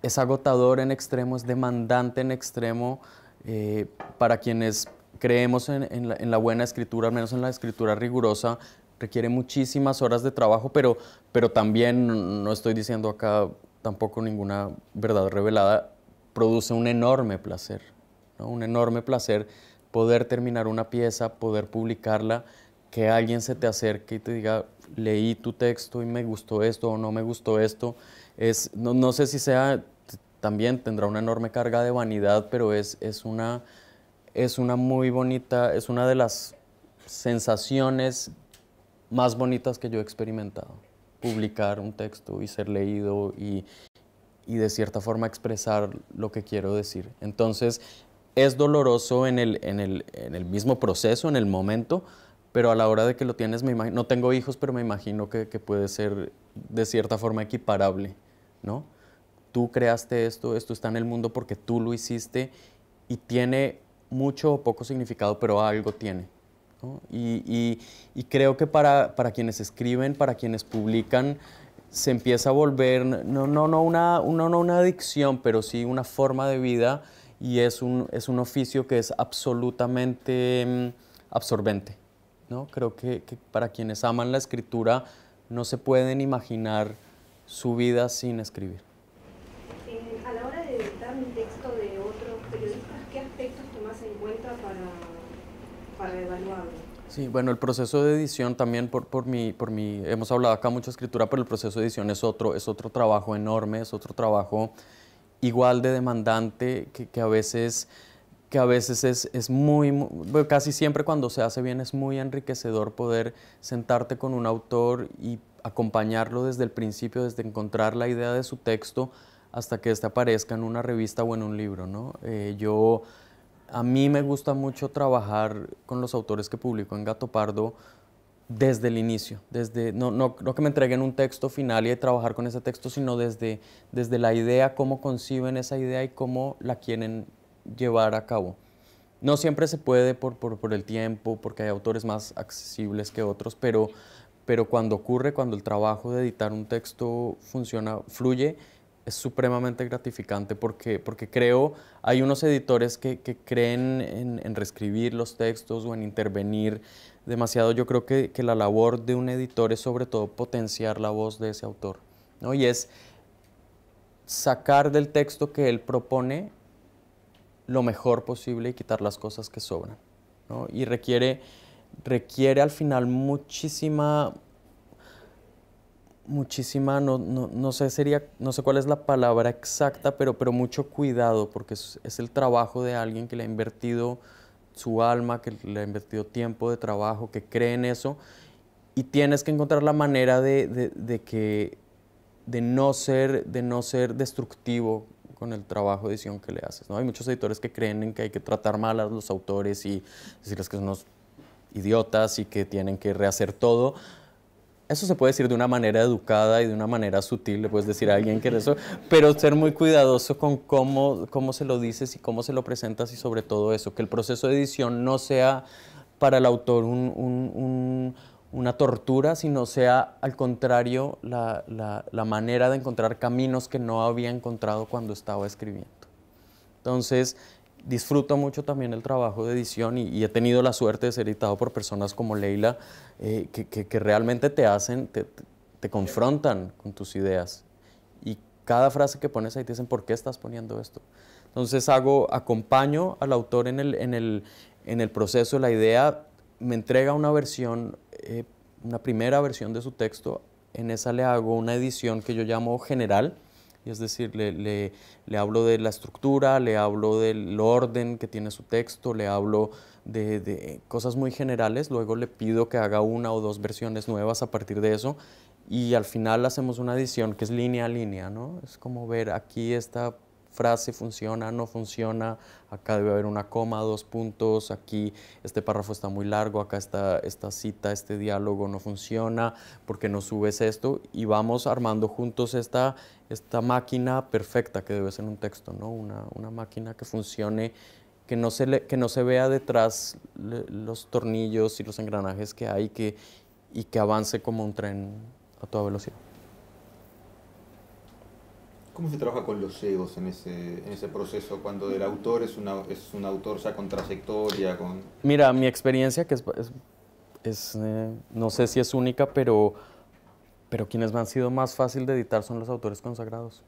es, agotador en extremo, es demandante en extremo eh, para quienes creemos en, en, la, buena escritura, al menos en la escritura rigurosa, requiere muchísimas horas de trabajo, pero, pero también, no estoy diciendo acá tampoco ninguna verdad revelada, produce un enorme placer, un enorme placer poder terminar una pieza, poder publicarla, que alguien se te acerque y te diga, leí tu texto y me gustó esto o no me gustó esto. Es, no, sé si sea, también tendrá una enorme carga de vanidad, pero es, es, una, es una muy bonita, es una de las sensaciones más bonitas que yo he experimentado. Publicar un texto y ser leído y, y de cierta forma expresar lo que quiero decir. Entonces, es doloroso en el, en el, en el mismo proceso, en el momento, pero a la hora de que lo tienes, me no tengo hijos, pero me imagino que, que, puede ser de cierta forma equiparable, ¿no? Tú creaste esto, esto está en el mundo porque tú lo hiciste y tiene mucho o poco significado, pero algo tiene. ¿no? Y, y, y, creo que para, para quienes escriben, para quienes publican, se empieza a volver, no, no, no, una, no, no una adicción, pero sí una forma de vida y es un, es un oficio que es absolutamente mm, absorbente. ¿No? Creo que, que, para quienes aman la escritura no se pueden imaginar su vida sin escribir. Eh, a la hora de editar un texto de otros periodistas, ¿qué aspectos tomas en cuenta para, para evaluarlo? Sí, bueno, el proceso de edición también por, por, mi, por mi, hemos hablado acá mucho de escritura, pero el proceso de edición es otro, es otro trabajo enorme, es otro trabajo igual de demandante que, que a veces, que a veces es, es muy, muy, casi siempre cuando se hace bien es muy enriquecedor poder sentarte con un autor y acompañarlo desde el principio, desde encontrar la idea de su texto hasta que éste aparezca en una revista o en un libro, ¿no? Eh, yo a mí me gusta mucho trabajar con los autores que publico en Gato Pardo desde el inicio, desde, no, no, no, que me entreguen un texto final y trabajar con ese texto, sino desde, desde la idea, cómo conciben esa idea y cómo la quieren llevar a cabo. No siempre se puede por, por, por el tiempo, porque hay autores más accesibles que otros, pero, pero cuando ocurre, cuando el trabajo de editar un texto funciona, fluye, es supremamente gratificante porque, porque creo, hay unos editores que, que creen en, en, reescribir los textos o en intervenir demasiado. Yo creo que, que, la labor de un editor es sobre todo potenciar la voz de ese autor. ¿no? Y es sacar del texto que él propone lo mejor posible y quitar las cosas que sobran. ¿no? Y requiere, requiere al final muchísima muchísima, no, no, no, sé, sería, no sé cuál es la palabra exacta, pero, pero mucho cuidado, porque es, es, el trabajo de alguien que le ha invertido su alma, que le ha invertido tiempo de trabajo, que cree en eso, y tienes que encontrar la manera de, de, que, de, no ser, de no ser destructivo con el trabajo de edición que le haces. ¿no? Hay muchos editores que creen en que hay que tratar mal a los autores y decirles que son unos idiotas y que tienen que rehacer todo eso se puede decir de una manera educada y de una manera sutil, le puedes decir a alguien que eso, pero ser muy cuidadoso con cómo, cómo se lo dices y cómo se lo presentas y sobre todo eso, que el proceso de edición no sea para el autor un, un, un, una tortura, sino sea al contrario la, la, la manera de encontrar caminos que no había encontrado cuando estaba escribiendo. Entonces, disfruto mucho también el trabajo de edición y, he tenido la suerte de ser editado por personas como Leila, eh, que, que, que, realmente te hacen, te, te, confrontan con tus ideas. Y cada frase que pones ahí te dicen, ¿por qué estás poniendo esto? Entonces hago, acompaño al autor en el, en el, en el proceso, la idea me entrega una versión, eh, una primera versión de su texto, en esa le hago una edición que yo llamo general, y es decir, le, le, le, hablo de la estructura, le hablo del orden que tiene su texto, le hablo de, de, cosas muy generales, luego le pido que haga una o dos versiones nuevas a partir de eso y al final hacemos una edición que es línea a línea, ¿no? Es como ver aquí esta frase funciona, no funciona, acá debe haber una coma, dos puntos, aquí este párrafo está muy largo, acá está esta cita, este diálogo no funciona, porque no subes esto? Y vamos armando juntos esta, esta máquina perfecta que debe ser un texto, ¿no? Una, una máquina que funcione, que no se, que no se vea detrás los tornillos y los engranajes que hay que, y que avance como un tren a toda velocidad. ¿Cómo se trabaja con los egos en ese, en ese proceso cuando el autor es, una, es un autor ya con trayectoria? Con... Mira, mi experiencia, que es, es, es eh, no sé si es única, pero, pero quienes me han sido más fácil de editar son los autores consagrados.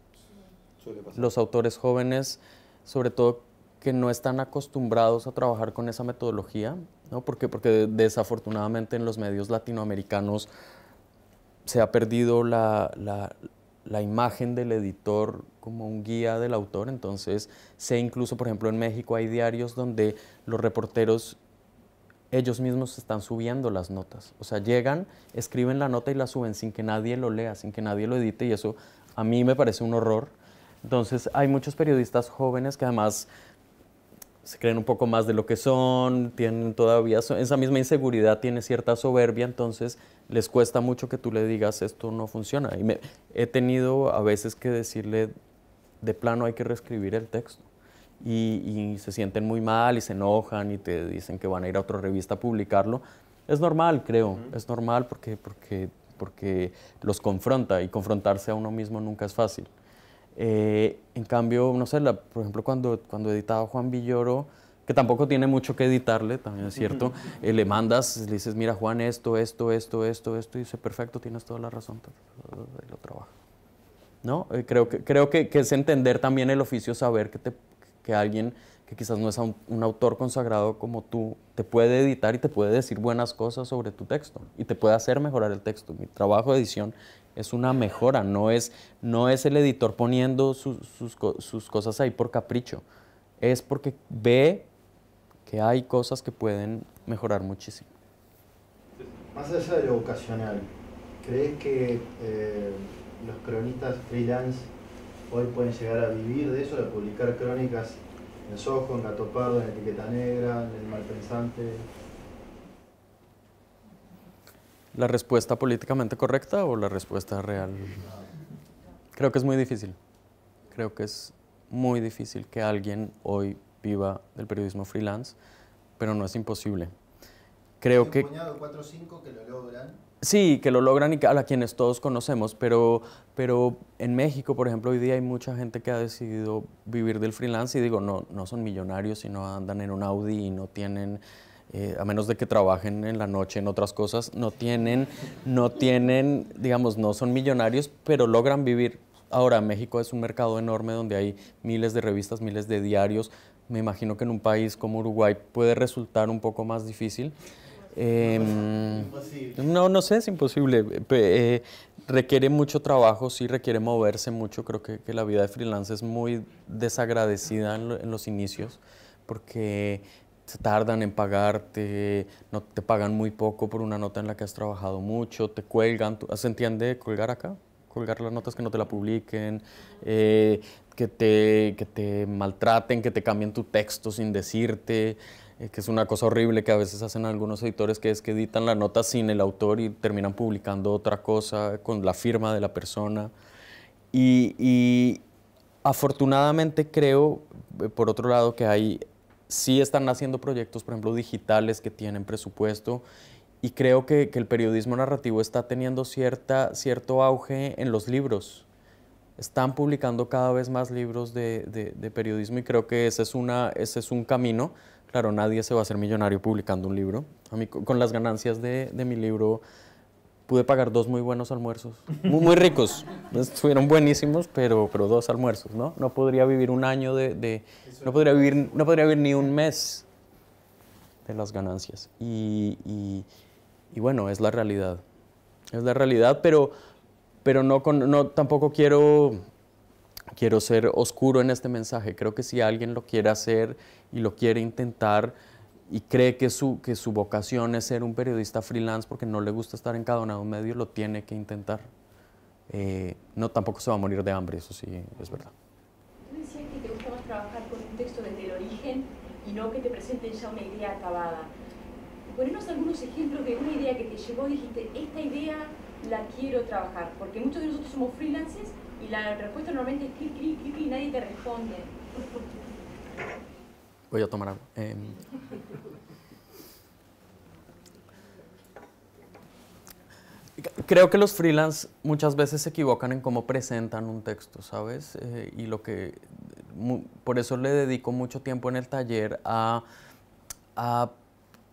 Los autores jóvenes, sobre todo que no están acostumbrados a trabajar con esa metodología, ¿no? porque, porque desafortunadamente en los medios latinoamericanos se ha perdido la, la la imagen del editor como un guía del autor. Entonces, sé incluso, por ejemplo, en México hay diarios donde los reporteros ellos mismos están subiendo las notas. O sea, llegan, escriben la nota y la suben sin que nadie lo lea, sin que nadie lo edite y eso a mí me parece un horror. Entonces hay muchos periodistas jóvenes que además se creen un poco más de lo que son, tienen todavía esa misma inseguridad, tiene cierta soberbia, entonces les cuesta mucho que tú le digas esto no funciona. Y me, he tenido a veces que decirle de plano hay que reescribir el texto. Y, se sienten muy mal y se enojan y te dicen que van a ir a otra revista a publicarlo. Es normal, creo, es normal porque, porque, porque los confronta y confrontarse a uno mismo nunca es fácil. Eh, en cambio, no sé, por ejemplo, cuando, cuando editaba Juan Villoro, que tampoco tiene mucho que editarle, también es cierto, eh, le mandas, le dices, mira Juan, esto, esto, esto, esto, esto, y dice, perfecto, tienes toda la razón, y lo trabaja. ¿No? Eh, creo que, creo que, que, es entender también el oficio, saber que, te, que alguien que quizás no es un, un, autor consagrado como tú, te puede editar y te puede decir buenas cosas sobre tu texto y te puede hacer mejorar el texto. Mi trabajo de edición es una mejora, no es, no es el editor poniendo sus, sus, cosas ahí por capricho, es porque ve que hay cosas que pueden mejorar muchísimo. Más allá de lo ocasional, ¿crees que eh, los cronistas freelance hoy pueden llegar a vivir de eso, de publicar crónicas en Soho, en Gato Pardo, en Etiqueta Negra, en El Malpensante? ¿La respuesta políticamente correcta o la respuesta real? Creo que es muy difícil. Creo que es muy difícil que alguien hoy viva del periodismo freelance, pero no es imposible. Creo que... cuatro cinco que lo logran? Sí, que lo logran y a quienes todos conocemos, pero, pero en México, por ejemplo, hoy día hay mucha gente que ha decidido vivir del freelance y digo, no, no son millonarios, sino andan en un Audi y no tienen eh, a menos de que trabajen en la noche en otras cosas, no tienen, no tienen, digamos, no son millonarios, pero logran vivir. Ahora, México es un mercado enorme donde hay miles de revistas, miles de diarios. Me imagino que en un país como Uruguay puede resultar un poco más difícil. Em, no, no sé, es imposible. Eh, requiere mucho trabajo, sí requiere moverse mucho. Creo que, que la vida de freelance es muy desagradecida en, en los inicios porque se tardan en pagarte, no te pagan muy poco por una nota en la que has trabajado mucho, te cuelgan, ¿se entiende colgar acá? Colgar las notas que no te la publiquen, eh, que, te, que te maltraten, que te cambien tu texto sin decirte, eh, que es una cosa horrible que a veces hacen algunos editores, que es que editan la nota sin el autor y terminan publicando otra cosa con la firma de la persona. Y, y afortunadamente creo, eh, por otro lado, que hay sí están haciendo proyectos, por ejemplo, digitales que tienen presupuesto y creo que, el periodismo narrativo está teniendo cierta, cierto auge en los libros. Están publicando cada vez más libros de, periodismo y creo que ese es, una, ese es un camino. Claro, nadie se va a hacer millonario publicando un libro. Con las ganancias de, mi libro pude pagar dos muy buenos almuerzos, muy, muy ricos, fueron buenísimos, pero, pero dos almuerzos, ¿no? No podría vivir un año de, no podría vivir, no podría vivir ni un mes de las ganancias. Y, y, bueno, es la realidad, es la realidad, pero, pero no, con, no tampoco quiero, quiero ser oscuro en este mensaje. Creo que si alguien lo quiere hacer y lo quiere intentar, y cree que su, que su vocación es ser un periodista freelance porque no le gusta estar encadenado en medio, lo tiene que intentar. Eh, no, tampoco se va a morir de hambre, eso sí es verdad. Tú decías que te gusta más trabajar con un texto desde el origen y no que te presenten ya una idea acabada. Ponernos algunos ejemplos de una idea que te llegó y dijiste, esta idea la quiero trabajar, porque muchos de nosotros somos freelancers y la respuesta normalmente es clic, clic, clic y nadie te responde. Voy a tomar agua. Em, creo que los freelance muchas veces se equivocan en cómo presentan un texto, ¿sabes? Eh, y lo que por eso le dedico mucho tiempo en el taller a, a,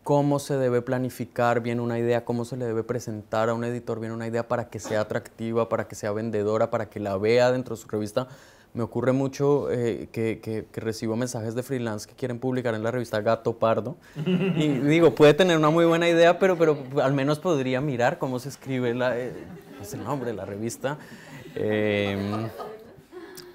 cómo se debe planificar bien una idea, cómo se le debe presentar a un editor bien una idea para que sea atractiva, para que sea vendedora, para que la vea dentro de su revista me ocurre mucho eh, que, recibo mensajes de freelance que quieren publicar en la revista Gato Pardo. [LAUGHS] Y digo, puede tener una muy buena idea, pero, pero al menos podría mirar cómo se escribe la, eh, el nombre de la revista. Em,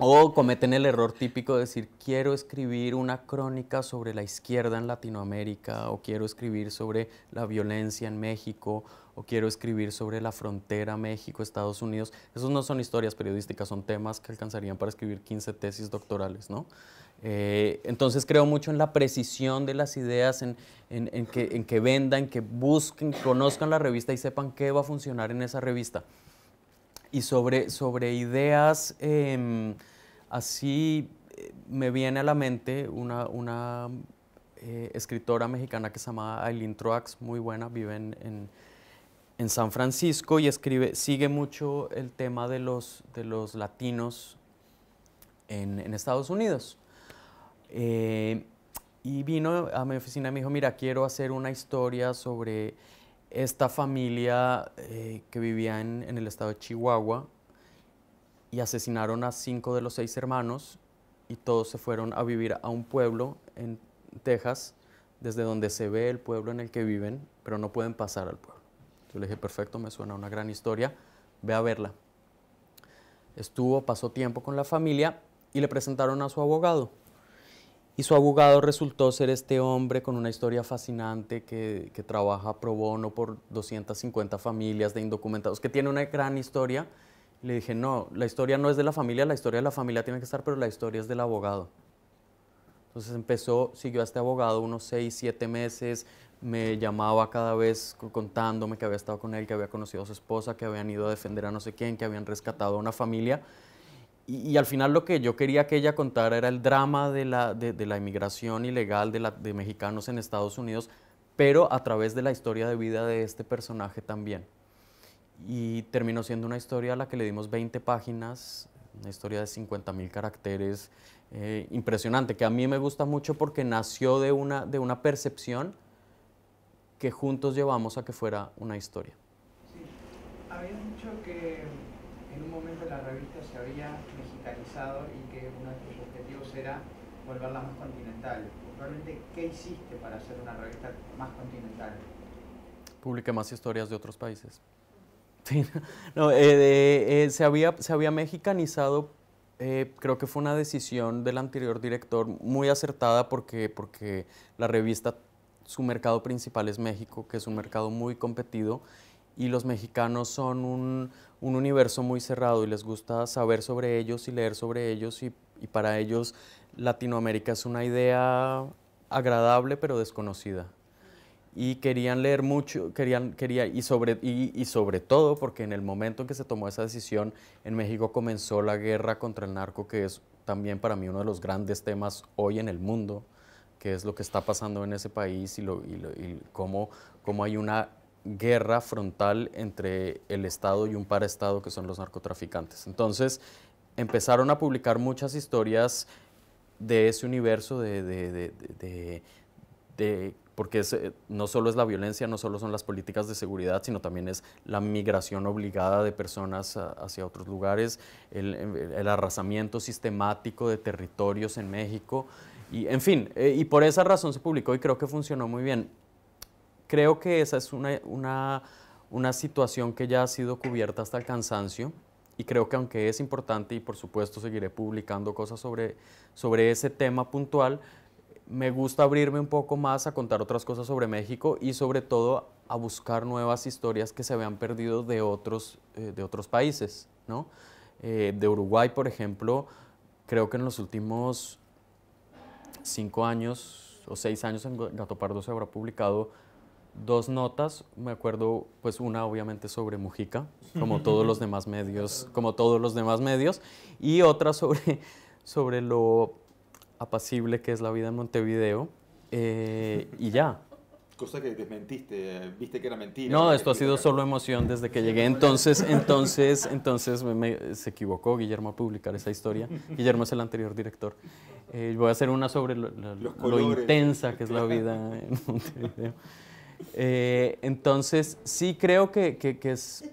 O cometen el error típico de decir, quiero escribir una crónica sobre la izquierda en Latinoamérica, o quiero escribir sobre la violencia en México, o quiero escribir sobre la frontera México-Estados Unidos. Esos no son historias periodísticas, son temas que alcanzarían para escribir 15 tesis doctorales, ¿no? Eh, entonces creo mucho en la precisión de las ideas, en, que, en que vendan, que busquen, conozcan la revista y sepan qué va a funcionar en esa revista. Y sobre, sobre ideas, em, así eh, me viene a la mente una, una eh, escritora mexicana que se llama Aileen Troax, muy buena, vive en, en, San Francisco y escribe, sigue mucho el tema de los, de los latinos en, en Estados Unidos. Eh, y vino a mi oficina y me dijo, mira, quiero hacer una historia sobre esta familia eh, que vivía en, el estado de Chihuahua y asesinaron a cinco de los seis hermanos y todos se fueron a vivir a un pueblo en Texas, desde donde se ve el pueblo en el que viven, pero no pueden pasar al pueblo. Yo le dije, perfecto, me suena una gran historia, ve a verla. Estuvo, pasó tiempo con la familia y le presentaron a su abogado. Y su abogado resultó ser este hombre con una historia fascinante que, trabaja pro bono por 250 familias de indocumentados, que tiene una gran historia. le dije, no, la historia no es de la familia, la historia de la familia tiene que estar, pero la historia es del abogado. Entonces empezó, siguió a este abogado unos 6, 7 meses, me llamaba cada vez contándome que había estado con él, que había conocido a su esposa, que habían ido a defender a no sé quién, que habían rescatado a una familia. Y, al final lo que yo quería que ella contara era el drama de la, de, la inmigración ilegal de, mexicanos en Estados Unidos, pero a través de la historia de vida de este personaje también. Y terminó siendo una historia a la que le dimos 20 páginas, una historia de 50 mil caracteres, eh, impresionante, que a mí me gusta mucho porque nació de una, de una percepción que juntos llevamos a que fuera una historia. Sí, habías dicho que en un momento la revista se había y que uno de tus objetivos era volverla más continental. Realmente, ¿qué hiciste para hacer una revista más continental? Publiqué más historias de otros países. [LAUGHS] Sí. No, eh, eh, se, había, se había mexicanizado, eh, creo que fue una decisión del anterior director muy acertada porque, porque la revista, su mercado principal es México, que es un mercado muy competido y los mexicanos son un, un, universo muy cerrado y les gusta saber sobre ellos y leer sobre ellos y, para ellos Latinoamérica es una idea agradable pero desconocida. Y querían leer mucho, querían, quería, y, sobre, y sobre todo porque en el momento en que se tomó esa decisión en México comenzó la guerra contra el narco, que es también para mí uno de los grandes temas hoy en el mundo, que es lo que está pasando en ese país y cómo, cómo hay una guerra frontal entre el Estado y un paraestado que son los narcotraficantes. Entonces empezaron a publicar muchas historias de ese universo de, porque eh, no solo es la violencia, no solo son las políticas de seguridad, sino también es la migración obligada de personas hacia otros lugares, el, el, arrasamiento sistemático de territorios en México, y en fin, eh, y por esa razón se publicó y creo que funcionó muy bien. Creo que esa es una, una, situación que ya ha sido cubierta hasta el cansancio y creo que aunque es importante y por supuesto seguiré publicando cosas sobre, sobre ese tema puntual, me gusta abrirme un poco más a contar otras cosas sobre México y sobre todo a buscar nuevas historias que se habían perdido de otros, eh, de otros países. ¿no? Eh, de Uruguay, por ejemplo, creo que en los últimos cinco años o seis años en Gato Pardo se habrá publicado dos notas, me acuerdo pues una obviamente sobre Mujica, como [LAUGHS] todos los demás medios, como todos los demás medios, y otra sobre, [LAUGHS] sobre lo apacible que es la vida en Montevideo, eh, y ya. Cosa que desmentiste, viste que era mentira. No, esto ha sido solo emoción desde que llegué. Entonces, entonces, entonces se equivocó Guillermo a publicar esa historia. Guillermo es el anterior director. Eh, voy a hacer una sobre lo, lo intensa que es la [LAUGHS] vida en Montevideo. Eh, entonces, sí creo que, que, es...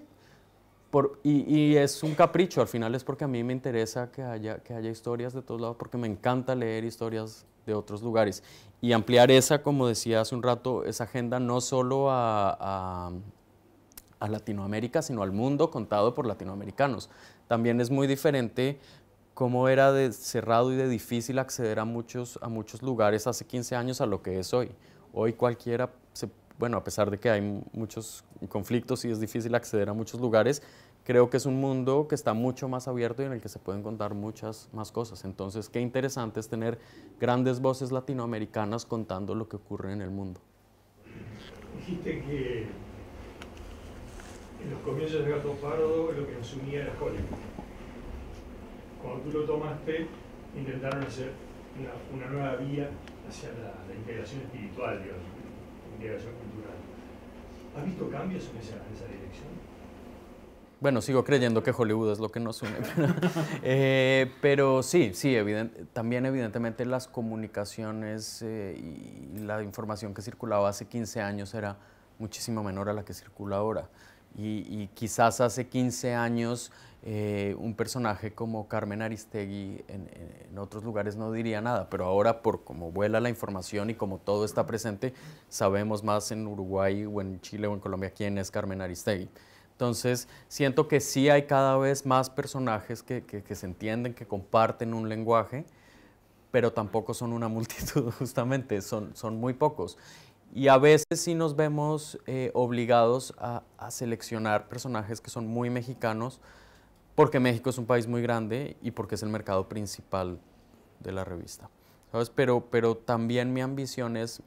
Por, y, es un capricho, al final es porque a mí me interesa que haya, que haya historias de todos lados, porque me encanta leer historias de otros lugares. Y ampliar esa, como decía hace un rato, esa agenda no solo a, a Latinoamérica, sino al mundo contado por latinoamericanos. También es muy diferente cómo era de cerrado y de difícil acceder a muchos, a muchos lugares hace 15 años a lo que es hoy. Hoy cualquiera, bueno, a pesar de que hay muchos conflictos y es difícil acceder a muchos lugares, creo que es un mundo que está mucho más abierto y en el que se pueden contar muchas más cosas. Entonces, qué interesante es tener grandes voces latinoamericanas contando lo que ocurre en el mundo. Dijiste que en los comienzos de Gato Pardo lo que nos unía era Hollywood cuando tú lo tomaste, intentaron hacer una, nueva vía hacia la, integración espiritual, digamos, la integración cultural. ¿Has visto cambios en esa, dirección? Bueno, sigo creyendo que Hollywood es lo que nos une. [LAUGHS] Eh, pero sí, sí, también evidentemente las comunicaciones eh, y la información que circulaba hace 15 años era muchísimo menor a la que circula ahora. Y, y quizás hace 15 años eh, un personaje como Carmen Aristegui en, otros lugares no diría nada, pero ahora por cómo vuela la información y como todo está presente, sabemos más en Uruguay o en Chile o en Colombia quién es Carmen Aristegui. Entonces, siento que sí hay cada vez más personajes que, se entienden, que comparten un lenguaje, pero tampoco son una [LAUGHS] multitud, justamente, son, son muy pocos. Y a veces sí nos vemos eh, obligados a seleccionar personajes que son muy mexicanos, porque México es un país muy grande y porque es el mercado principal de la revista. ¿sabes? Pero, pero también mi ambición es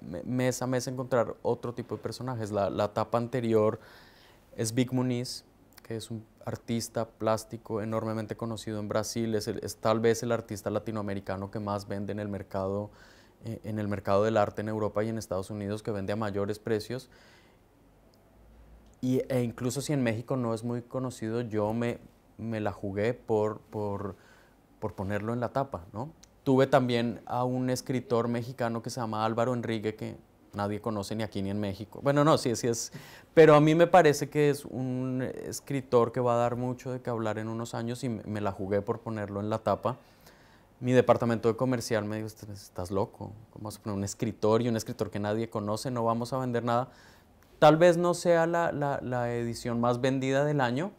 mes a mes encontrar otro tipo de personajes. La, la etapa anterior es Vic Muniz, que es un artista plástico enormemente conocido en Brasil, es, es, tal vez el artista latinoamericano que más vende en el mercado eh, en el mercado del arte en Europa y en Estados Unidos, que vende a mayores precios e incluso si en México no es muy conocido, yo me, me la jugué por, por, por, ponerlo en la tapa, ¿no? Tuve también a un escritor mexicano que se llama Álvaro Enrique, que nadie conoce ni aquí ni en México. Bueno, no, sí, sí es. Pero a mí me parece que es un escritor que va a dar mucho de qué hablar en unos años y me la jugué por ponerlo en la tapa. Mi departamento de comercial me dijo, estás loco, ¿cómo vas a poner un escritor y un escritor que nadie conoce? No vamos a vender nada. Tal vez no sea la, la, edición más vendida del año.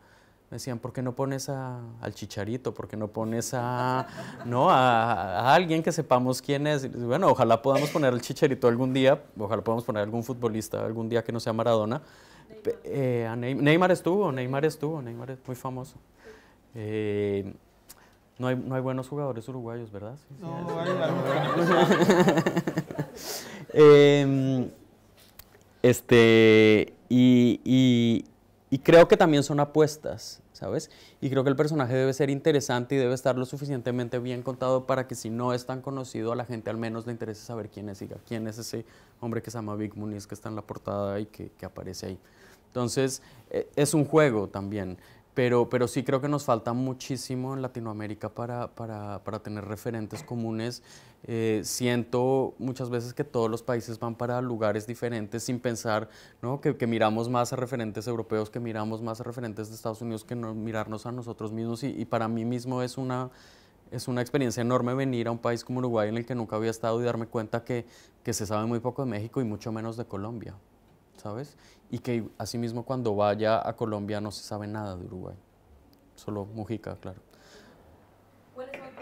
Me decían, ¿por qué no pones al chicharito? ¿Por qué no pones a, no, a, alguien que sepamos quién es? Bueno, ojalá podamos poner al chicharito algún día, ojalá podamos poner algún futbolista algún día que no sea Maradona. Neymar, eh, Neymar estuvo, Neymar estuvo, Neymar es muy famoso. Eh, no, hay, no hay buenos jugadores uruguayos, ¿verdad? no, hay [LAUGHS] Este, y, creo que también son apuestas, ¿sabes? Y creo que el personaje debe ser interesante y debe estar lo suficientemente bien contado para que si no es tan conocido a la gente al menos le interese saber quién es, quién es ese hombre que se llama Big Muniz que está en la portada y que, que aparece ahí. Entonces, e, es un juego también pero, pero sí creo que nos falta muchísimo en Latinoamérica para, para, para tener referentes comunes. Eh, siento muchas veces que todos los países van para lugares diferentes sin pensar ¿no? que, miramos más a referentes europeos, que miramos más a referentes de Estados Unidos que no, mirarnos a nosotros mismos. Y, y, para mí mismo es una, es una experiencia enorme venir a un país como Uruguay en el que nunca había estado y darme cuenta que, que se sabe muy poco de México y mucho menos de Colombia. ¿Sabes? Y que asimismo cuando vaya a Colombia no se sabe nada de Uruguay, solo Mujica, claro. ¿Cuáles son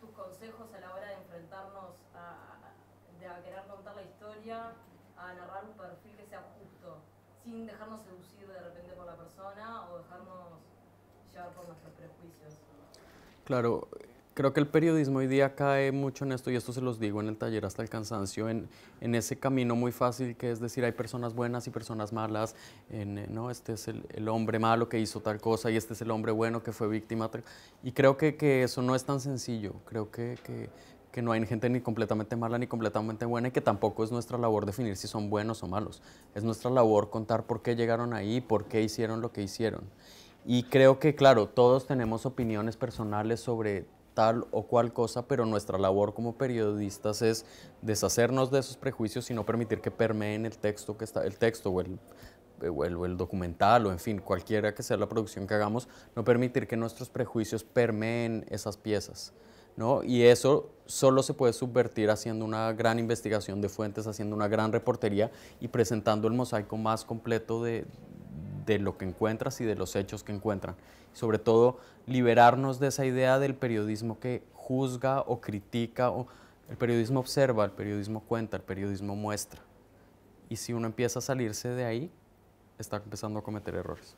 tus, consejos a la hora de enfrentarnos a, querer contar la historia, a narrar un perfil que sea justo, sin dejarnos seducir de repente por la persona o dejarnos llevar por nuestros prejuicios? Claro, Creo que el periodismo hoy día cae mucho en esto, y esto se los digo en el taller hasta el cansancio, en, en ese camino muy fácil que es decir, hay personas buenas y personas malas, en, eh, ¿no? este es el, el, hombre malo que hizo tal cosa y este es el hombre bueno que fue víctima. Y creo que, que eso no es tan sencillo, creo que, que, que no hay gente ni completamente mala ni completamente buena y que tampoco es nuestra labor definir si son buenos o malos. Es nuestra labor contar por qué llegaron ahí, por qué hicieron lo que hicieron. Y creo que, claro, todos tenemos opiniones personales sobre tal o cual cosa, pero nuestra labor como periodistas es deshacernos de esos prejuicios y no permitir que permeen el texto que está, el texto o el, o el, documental o en fin, cualquiera que sea la producción que hagamos, no permitir que nuestros prejuicios permeen esas piezas. ¿no? Y eso solo se puede subvertir haciendo una gran investigación de fuentes, haciendo una gran reportería y presentando el mosaico más completo de, de lo que encuentras y de los hechos que encuentran. Sobre todo, liberarnos de esa idea del periodismo que juzga o critica, o el periodismo observa, el periodismo cuenta, el periodismo muestra. Y si uno empieza a salirse de ahí, está empezando a cometer errores.